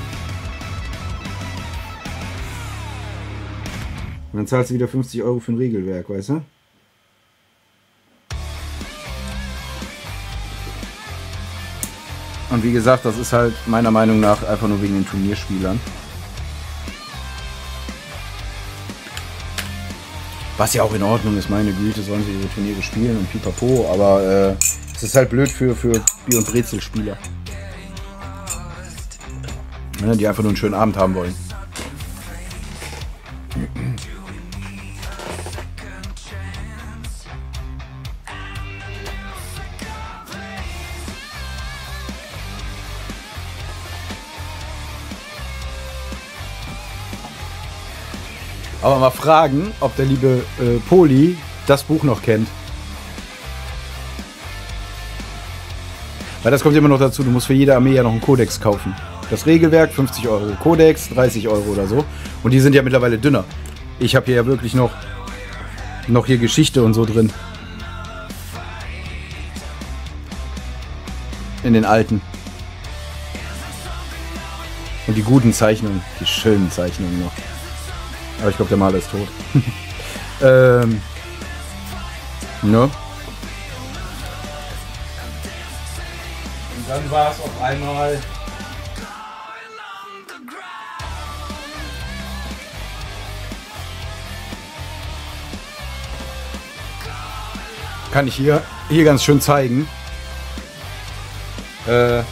Und dann zahlst du wieder 50 Euro für ein Regelwerk, weißt du? Und wie gesagt, das ist halt meiner Meinung nach einfach nur wegen den Turnierspielern. Was ja auch in Ordnung ist, meine Güte, sollen sie ihre Turniere spielen und pipapo, aber äh, es ist halt blöd für, für Bier- und Brezelspieler. Ne, die einfach nur einen schönen Abend haben wollen. Aber mal fragen, ob der liebe äh, Poli das Buch noch kennt. Weil das kommt immer noch dazu, du musst für jede Armee ja noch einen Kodex kaufen. Das Regelwerk 50 Euro, Kodex 30 Euro oder so. Und die sind ja mittlerweile dünner. Ich habe hier ja wirklich noch, noch hier Geschichte und so drin. In den alten. Und die guten Zeichnungen, die schönen Zeichnungen noch. Aber ich glaube, der Maler ist tot. ähm. Ne? Und dann war es auf einmal. Kann ich hier, hier ganz schön zeigen. Äh,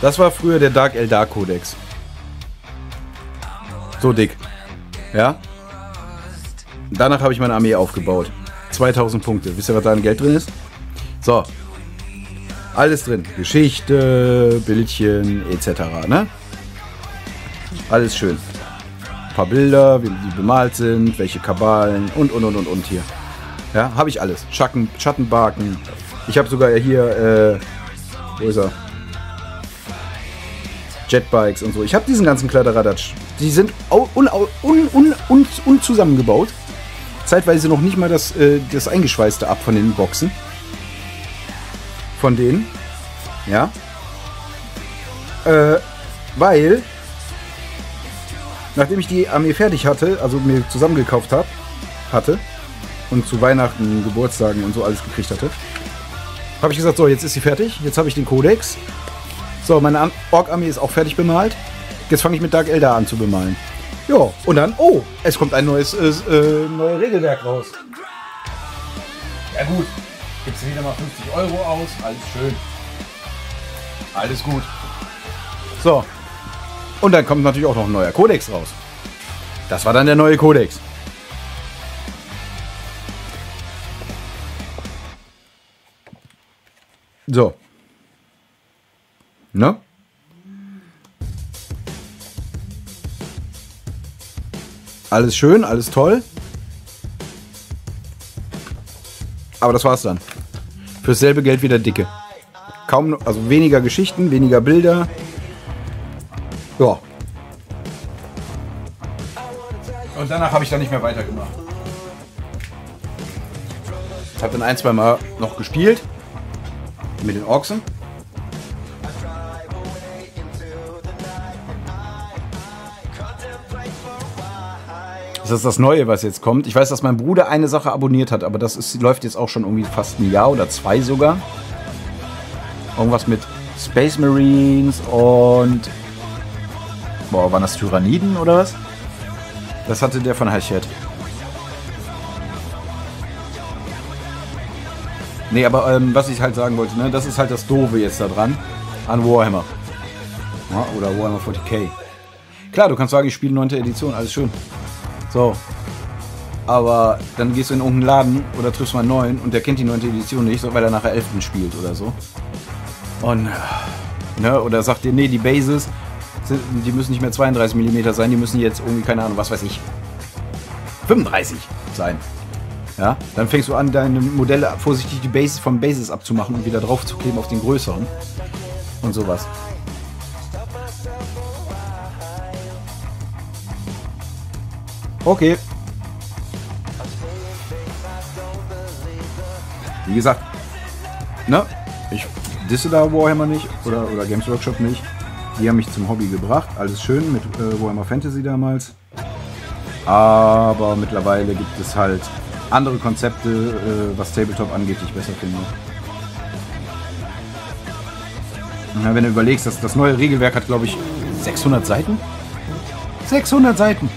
das war früher der Dark Eldar Codex. So dick. Ja? Danach habe ich meine Armee aufgebaut. 2000 Punkte. Wisst ihr, was da an Geld drin ist? So. Alles drin. Geschichte, Bildchen, etc. Ne? Alles schön. Paar Bilder, wie die bemalt sind, welche Kabalen und und und und und hier. Ja, habe ich alles. Schatten, Schattenbarken. Ich habe sogar hier, äh, wo ist er? Jetbikes und so. Ich habe diesen ganzen Kladderadatsch. Die sind un, un, un, un, unzusammengebaut. Zeitweise noch nicht mal das, äh, das Eingeschweißte ab von den Boxen. Von denen. Ja. Äh, weil, nachdem ich die Armee fertig hatte, also mir zusammengekauft hab, hatte und zu Weihnachten, Geburtstagen und so alles gekriegt hatte, habe ich gesagt, so, jetzt ist sie fertig, jetzt habe ich den Kodex. So, meine Ork-Armee ist auch fertig bemalt. Jetzt fange ich mit Dark Eldar an zu bemalen. Ja, und dann, oh, es kommt ein neues äh, äh, neues Regelwerk raus. Ja gut, gibst wieder mal 50 Euro aus, alles schön. Alles gut. So. Und dann kommt natürlich auch noch ein neuer Kodex raus. Das war dann der neue Kodex. So. Ne? Alles schön, alles toll. Aber das war's dann. Fürs selbe Geld wieder dicke. Kaum, also weniger Geschichten, weniger Bilder. Ja. Und danach habe ich dann nicht mehr weitergemacht. Habe dann ein, zwei Mal noch gespielt. Mit den Ochsen. Das ist das Neue, was jetzt kommt. Ich weiß, dass mein Bruder eine Sache abonniert hat, aber das ist, läuft jetzt auch schon irgendwie fast ein Jahr oder zwei sogar. Irgendwas mit Space Marines und. Boah, waren das Tyranniden oder was? Das hatte der von Hachette. Nee, aber ähm, was ich halt sagen wollte, ne, das ist halt das Doofe jetzt da dran an Warhammer. Ja, oder Warhammer 40k. Klar, du kannst sagen, ich spiele 9. Edition, alles schön. So. Aber dann gehst du in irgendeinen Laden oder triffst mal einen neuen und der kennt die 9. Edition nicht, weil er nachher 11. spielt oder so. Und, ne, oder sagt dir, nee, die sind, die müssen nicht mehr 32 mm sein, die müssen jetzt irgendwie, keine Ahnung, was weiß ich, 35 sein. Ja, dann fängst du an, deine Modelle vorsichtig die Bases vom Bases abzumachen und wieder drauf zu kleben auf den größeren. Und sowas. Okay. Wie gesagt, ne? Ich disse da Warhammer nicht oder, oder Games Workshop nicht. Die haben mich zum Hobby gebracht. Alles schön mit äh, Warhammer Fantasy damals. Aber mittlerweile gibt es halt andere Konzepte, äh, was Tabletop angeht, die ich besser finde. Ja, wenn du überlegst, dass das neue Regelwerk hat, glaube ich, 600 Seiten? 600 Seiten!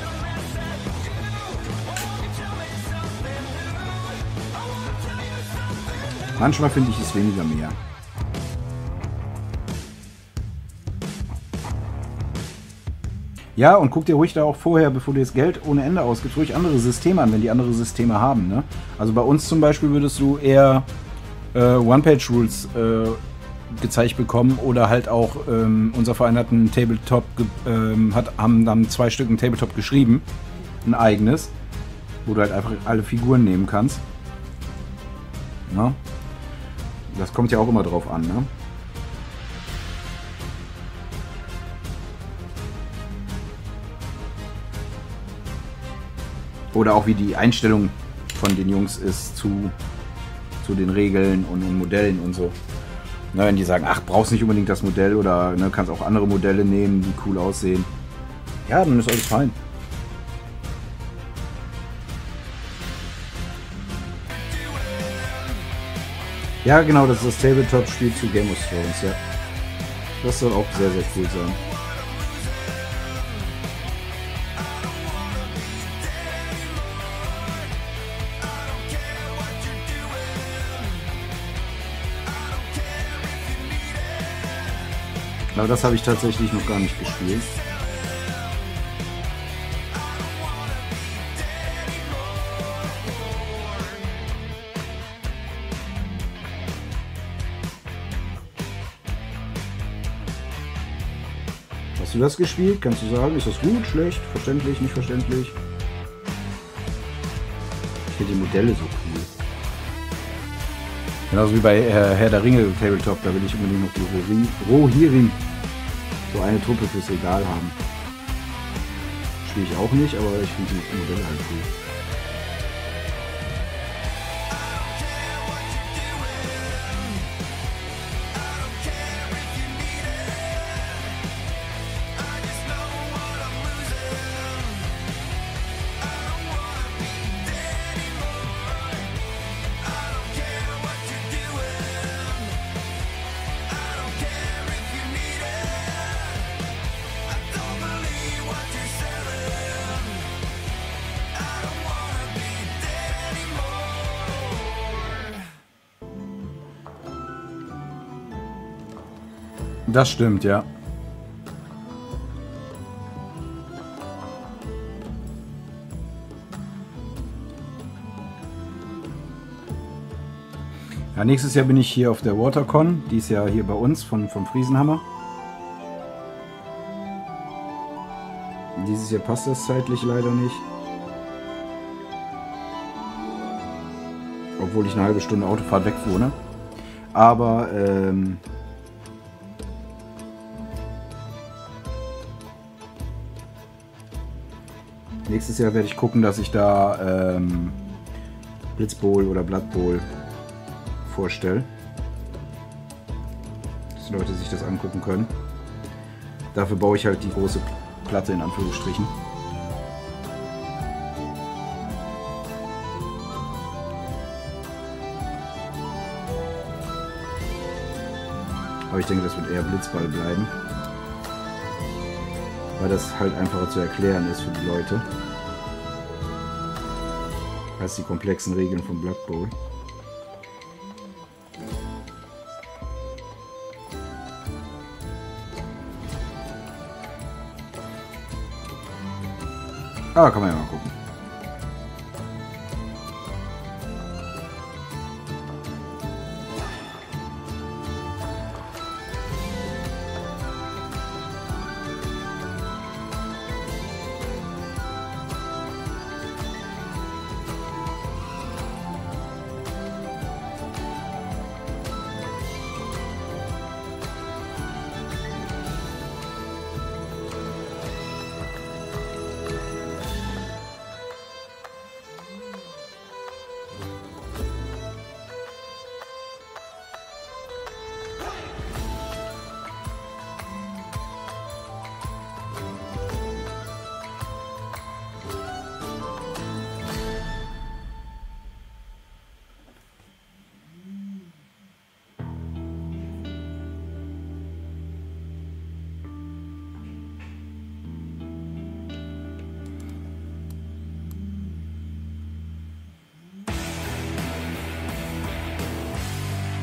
Manchmal finde ich es weniger mehr. Ja, und guck dir ruhig da auch vorher, bevor du jetzt Geld ohne Ende ausgibst, ruhig andere Systeme an, wenn die andere Systeme haben. Ne? Also bei uns zum Beispiel würdest du eher äh, One-Page-Rules äh, gezeigt bekommen oder halt auch ähm, unser Verein hat einen Tabletop, ähm, hat, haben dann zwei Stück ein Tabletop geschrieben, ein eigenes, wo du halt einfach alle Figuren nehmen kannst. Ne? Das kommt ja auch immer drauf an, ne? Oder auch wie die Einstellung von den Jungs ist zu, zu den Regeln und den Modellen und so. Na, wenn die sagen, ach, brauchst nicht unbedingt das Modell oder ne, kannst auch andere Modelle nehmen, die cool aussehen. Ja, dann ist alles fein. Ja, genau, das ist das Tabletop-Spiel zu Game of Thrones, ja. Das soll auch sehr, sehr cool sein. Aber das habe ich tatsächlich noch gar nicht gespielt. Hast du das gespielt? Kannst du sagen, ist das gut, schlecht, verständlich, nicht verständlich? Ich finde die Modelle so cool. Genauso wie bei äh, Herr der Ringe Tabletop, da will ich unbedingt noch die Rohirrim, Eine Truppe fürs Regal haben. Spiele ich auch nicht, aber ich finde die Modelle halt cool. Das stimmt, ja. Ja, nächstes Jahr bin ich hier auf der Watercon. Die ist ja hier bei uns von, vom Friesenhammer. Dieses Jahr passt das zeitlich leider nicht. Obwohl ich eine halbe Stunde Autofahrt weg wohne. Aber ähm, nächstes Jahr werde ich gucken, dass ich da ähm, Blitzbowl oder Blood Bowl vorstelle. Dass die Leute sich das angucken können. Dafür baue ich halt die große Platte in Anführungsstrichen. Aber ich denke, das wird eher Blitzball bleiben. Weil das halt einfacher zu erklären ist für die Leute. Als die komplexen Regeln von Blood Bowl. Aber kann man ja mal gucken.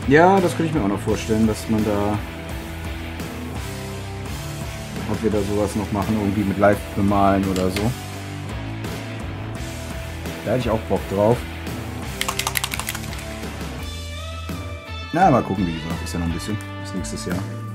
Ja, das könnte ich mir auch noch vorstellen, dass man da. Ob wir da sowas noch machen, irgendwie mit Live bemalen oder so. Da hätte ich auch Bock drauf. Na, mal gucken, wie gesagt, ist ja noch ein bisschen. Bis nächstes Jahr.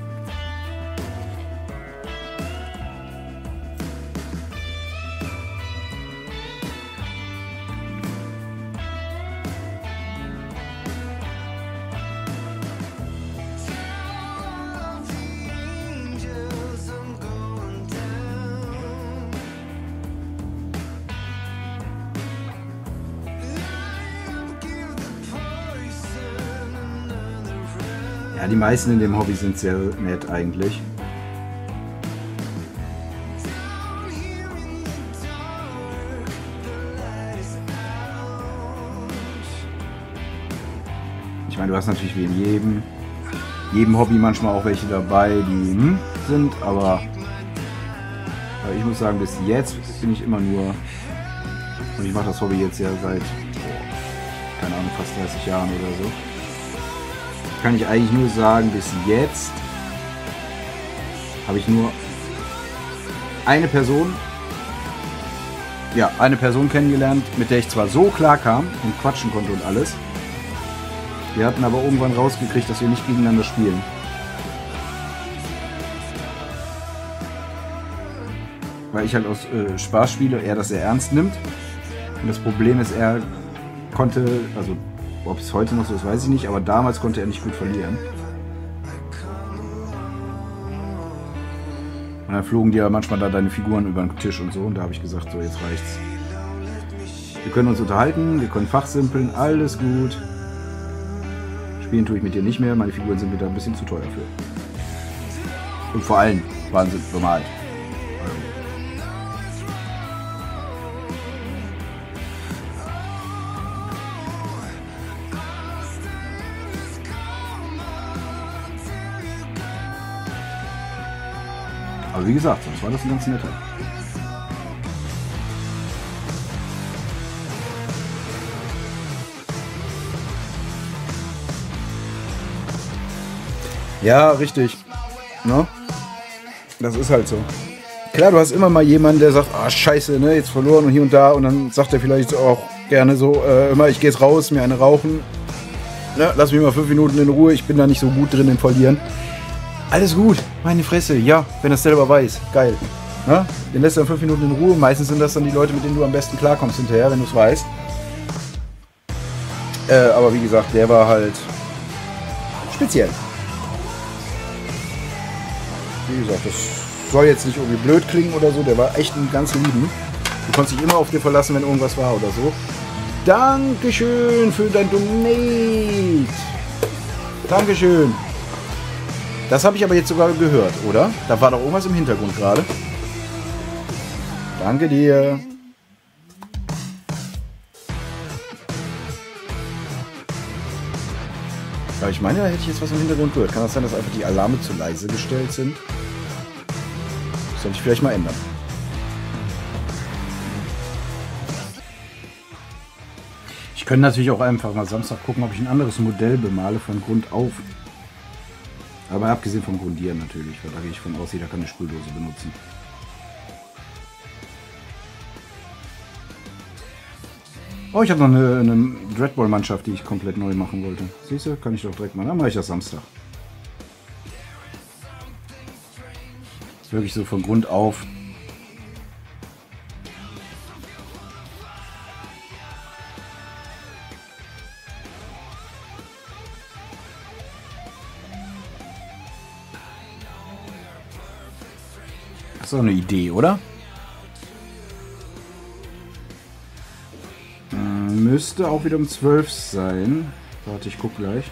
Meisten in dem Hobby sind sehr nett eigentlich. Ich meine, du hast natürlich wie in jedem, jedem Hobby manchmal auch welche dabei, die hm, sind, aber ich muss sagen, bis jetzt bin ich immer nur, und ich mache das Hobby jetzt ja seit, keine Ahnung, fast 30 Jahren oder so kann ich eigentlich nur sagen, bis jetzt habe ich nur eine Person, ja, eine Person kennengelernt, mit der ich zwar so klar kam und quatschen konnte und alles. Wir hatten aber irgendwann rausgekriegt, dass wir nicht gegeneinander spielen. weil ich halt aus äh, Spaß spiele, er das sehr ernst nimmt. Und das Problem ist, er konnte, also ob es heute noch so ist, weiß ich nicht, aber damals konnte er nicht gut verlieren. Und dann flogen dir manchmal da deine Figuren über den Tisch und so. Und da habe ich gesagt, so jetzt reicht's. Wir können uns unterhalten, wir können fachsimpeln, alles gut. Spielen tue ich mit dir nicht mehr, meine Figuren sind mir da ein bisschen zu teuer für. Und vor allem waren sie bemalt. Aber wie gesagt, sonst war das ein ganz netter. Ja, richtig. Ne? Das ist halt so. Klar, du hast immer mal jemanden, der sagt, ah scheiße, ne, jetzt verloren und hier und da und dann sagt er vielleicht auch gerne so, äh, immer, ich gehe jetzt raus, mir eine rauchen. Ne, lass mich mal fünf Minuten in Ruhe, ich bin da nicht so gut drin in Verlieren. Alles gut, meine Fresse, ja, wenn er es selber weiß, geil. Ne? Den lässt du dann fünf Minuten in Ruhe. Meistens sind das dann die Leute, mit denen du am besten klarkommst hinterher, wenn du es weißt. Äh, aber wie gesagt, der war halt speziell. Wie gesagt, das soll jetzt nicht irgendwie blöd klingen oder so. Der war echt ein ganz lieben. Du konntest dich immer auf den verlassen, wenn irgendwas war oder so. Dankeschön für dein Donate. Dankeschön. Das habe ich aber jetzt sogar gehört, oder? Da war doch irgendwas im Hintergrund gerade. Danke dir. Aber ich meine, da hätte ich jetzt was im Hintergrund gehört. Kann das sein, dass einfach die Alarme zu leise gestellt sind? Soll ich vielleicht mal ändern. Ich könnte natürlich auch einfach mal Samstag gucken, ob ich ein anderes Modell bemale von Grund auf. Aber abgesehen vom Grundieren natürlich, weil da gehe ich von aus, jeder kann eine Sprühdose benutzen. Oh, ich habe noch eine, eine Dreadball-Mannschaft, die ich komplett neu machen wollte. Siehst du, kann ich doch direkt mal. Dann mache ich das Samstag. Wirklich so von Grund auf. Ist eine Idee, oder? Hm, Müsste auch wieder um 12 sein. Warte, ich guck gleich.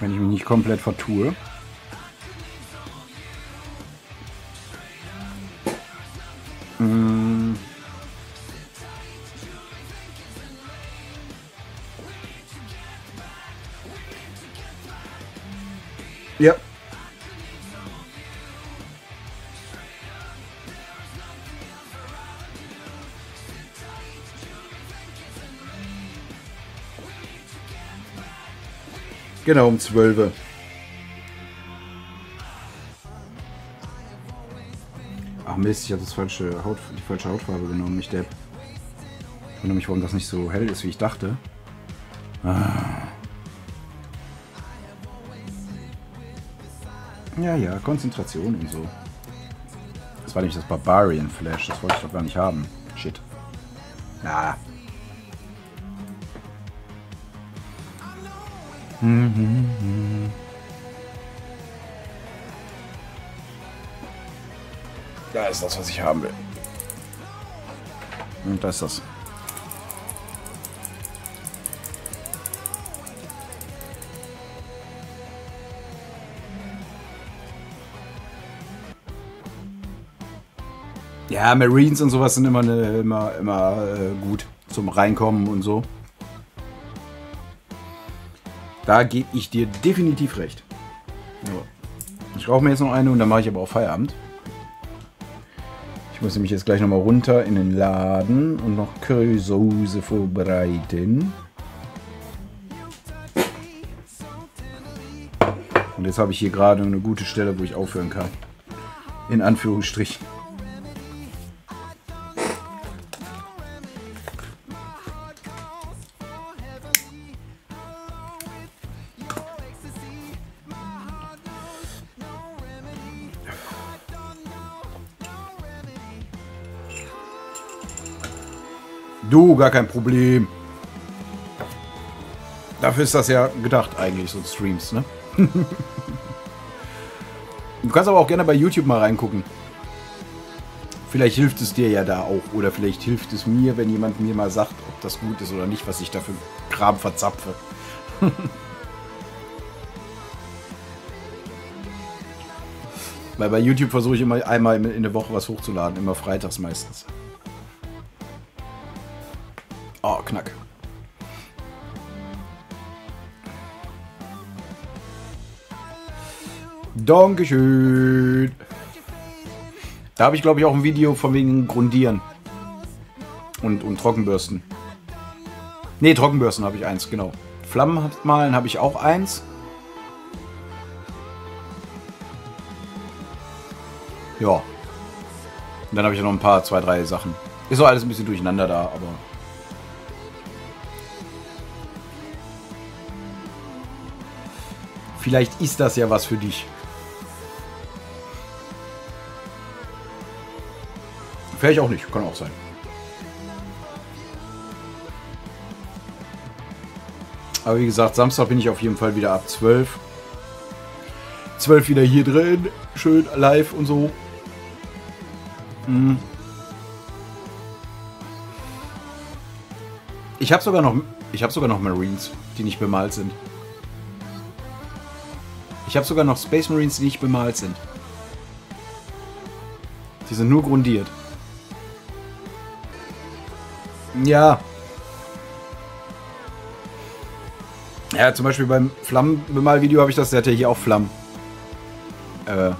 Wenn ich mich nicht komplett vertue. Genau, um 12. Ach Mist, ich habe falsche Haut, die falsche Hautfarbe genommen, nicht Depp. Ich wundere mich, warum das nicht so hell ist, wie ich dachte. Ah. Ja, ja, Konzentration und so. Das war nämlich das Barbarian Flash, das wollte ich doch gar nicht haben. Shit. Ja. Da ist das, was ich haben will. Und da ist das. Ja, Marines und sowas sind immer, eine, immer, immer äh, gut zum Reinkommen und so. Da gebe ich dir definitiv recht. Ja. Ich rauche mir jetzt noch eine und dann mache ich aber auch Feierabend. Ich muss nämlich jetzt gleich nochmal runter in den Laden und noch Currysoße vorbereiten. Und jetzt habe ich hier gerade eine gute Stelle, wo ich aufhören kann. In Anführungsstrichen. Gar kein Problem. Dafür ist das ja gedacht eigentlich, so Streams, ne? du kannst aber auch gerne bei YouTube mal reingucken. Vielleicht hilft es dir ja da auch. Oder vielleicht hilft es mir, wenn jemand mir mal sagt, ob das gut ist oder nicht, was ich da für Kram verzapfe. Weil bei YouTube versuche ich immer einmal in in der Woche was hochzuladen. Immer freitags meistens. Oh, knack. Dankeschön. Da habe ich, glaube ich, auch ein Video von wegen Grundieren. Und, und Trockenbürsten. Ne, Trockenbürsten habe ich eins, genau. Flammen malen habe ich auch eins. Ja. Und dann habe ich noch ein paar, zwei, drei Sachen. Ist so alles ein bisschen durcheinander da, aber. Vielleicht ist das ja was für dich. Vielleicht auch nicht, kann auch sein. Aber wie gesagt, Samstag bin ich auf jeden Fall wieder ab 12. 12 wieder hier drin, schön live und so. Mhm. Ich habe sogar noch, ich habe sogar noch Marines, die nicht bemalt sind. Ich habe sogar noch Space Marines, die nicht bemalt sind. Die sind nur grundiert. Ja. Ja, zum Beispiel beim Flammenbemalvideo habe ich das, der hat ja hier auch Flammen. Äh.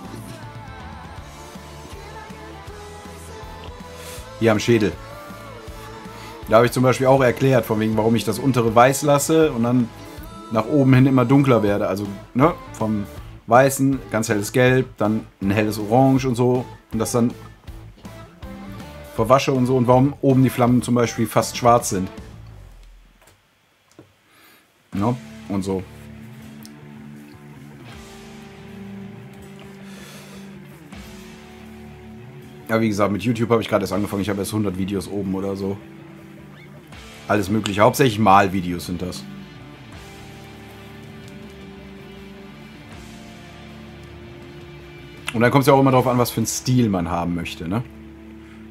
Hier am Schädel. Da habe ich zum Beispiel auch erklärt, von wegen, warum ich das untere weiß lasse und dann nach oben hin immer dunkler werde. Also, ne, vom weißen, ganz helles Gelb, dann ein helles Orange und so. Und das dann verwasche und so. Und warum oben die Flammen zum Beispiel fast schwarz sind. Ne, und so. Ja, wie gesagt, mit YouTube habe ich gerade erst angefangen. Ich habe erst 100 Videos oben oder so. Alles mögliche. Hauptsächlich Malvideos sind das. Und dann kommt es ja auch immer darauf an, was für einen Stil man haben möchte. Ne?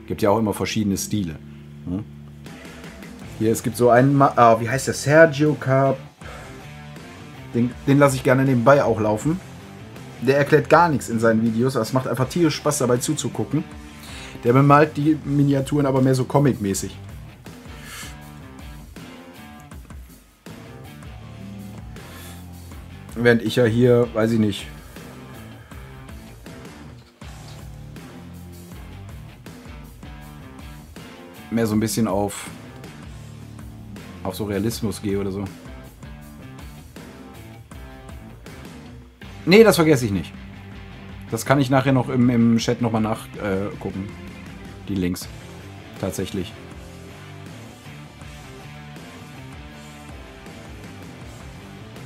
Gibt ja auch immer verschiedene Stile. Ne? Hier, es gibt so einen, Ma ah, wie heißt der? Sergio Carp. Den, den lasse ich gerne nebenbei auch laufen. Der erklärt gar nichts in seinen Videos, aber es macht einfach tierisch Spaß dabei zuzugucken. Der bemalt die Miniaturen aber mehr so comic-mäßig. Während ich ja hier, weiß ich nicht, mehr so ein bisschen auf, auf so Realismus gehe oder so. Nee, das vergesse ich nicht. Das kann ich nachher noch im, im Chat nochmal nachgucken. Äh, die Links. Tatsächlich.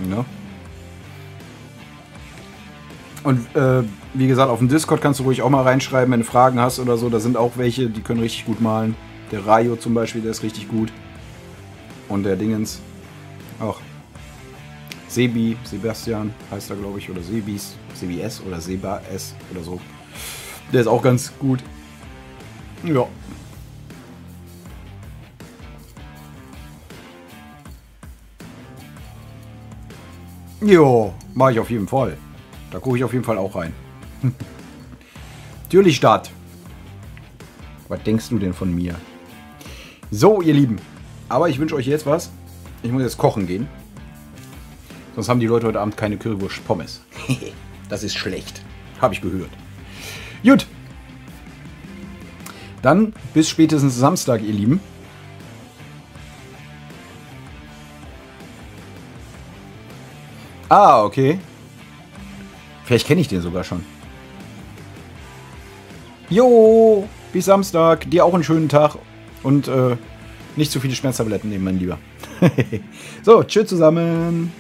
Ja. Und äh, wie gesagt, auf dem Discord kannst du ruhig auch mal reinschreiben, wenn du Fragen hast oder so. Da sind auch welche, die können richtig gut malen. Der Rayo zum Beispiel, der ist richtig gut. Und der Dingens auch. Sebi, Sebastian heißt er, glaube ich, oder Sebis, CBS oder Seba S oder so. Der ist auch ganz gut. Ja. Jo, mache ich auf jeden Fall. Da gucke ich auf jeden Fall auch rein. Natürlich Start. Was denkst du denn von mir? So, ihr Lieben. Aber ich wünsche euch jetzt was. Ich muss jetzt kochen gehen. Sonst haben die Leute heute Abend keine Currywurst Pommes. das ist schlecht. Habe ich gehört. Gut. Dann bis spätestens Samstag, ihr Lieben. Ah, okay. Vielleicht kenne ich den sogar schon. Jo, bis Samstag. Dir auch einen schönen Tag. Und äh, nicht zu viele Schmerztabletten nehmen, mein Lieber. so, tschüss zusammen.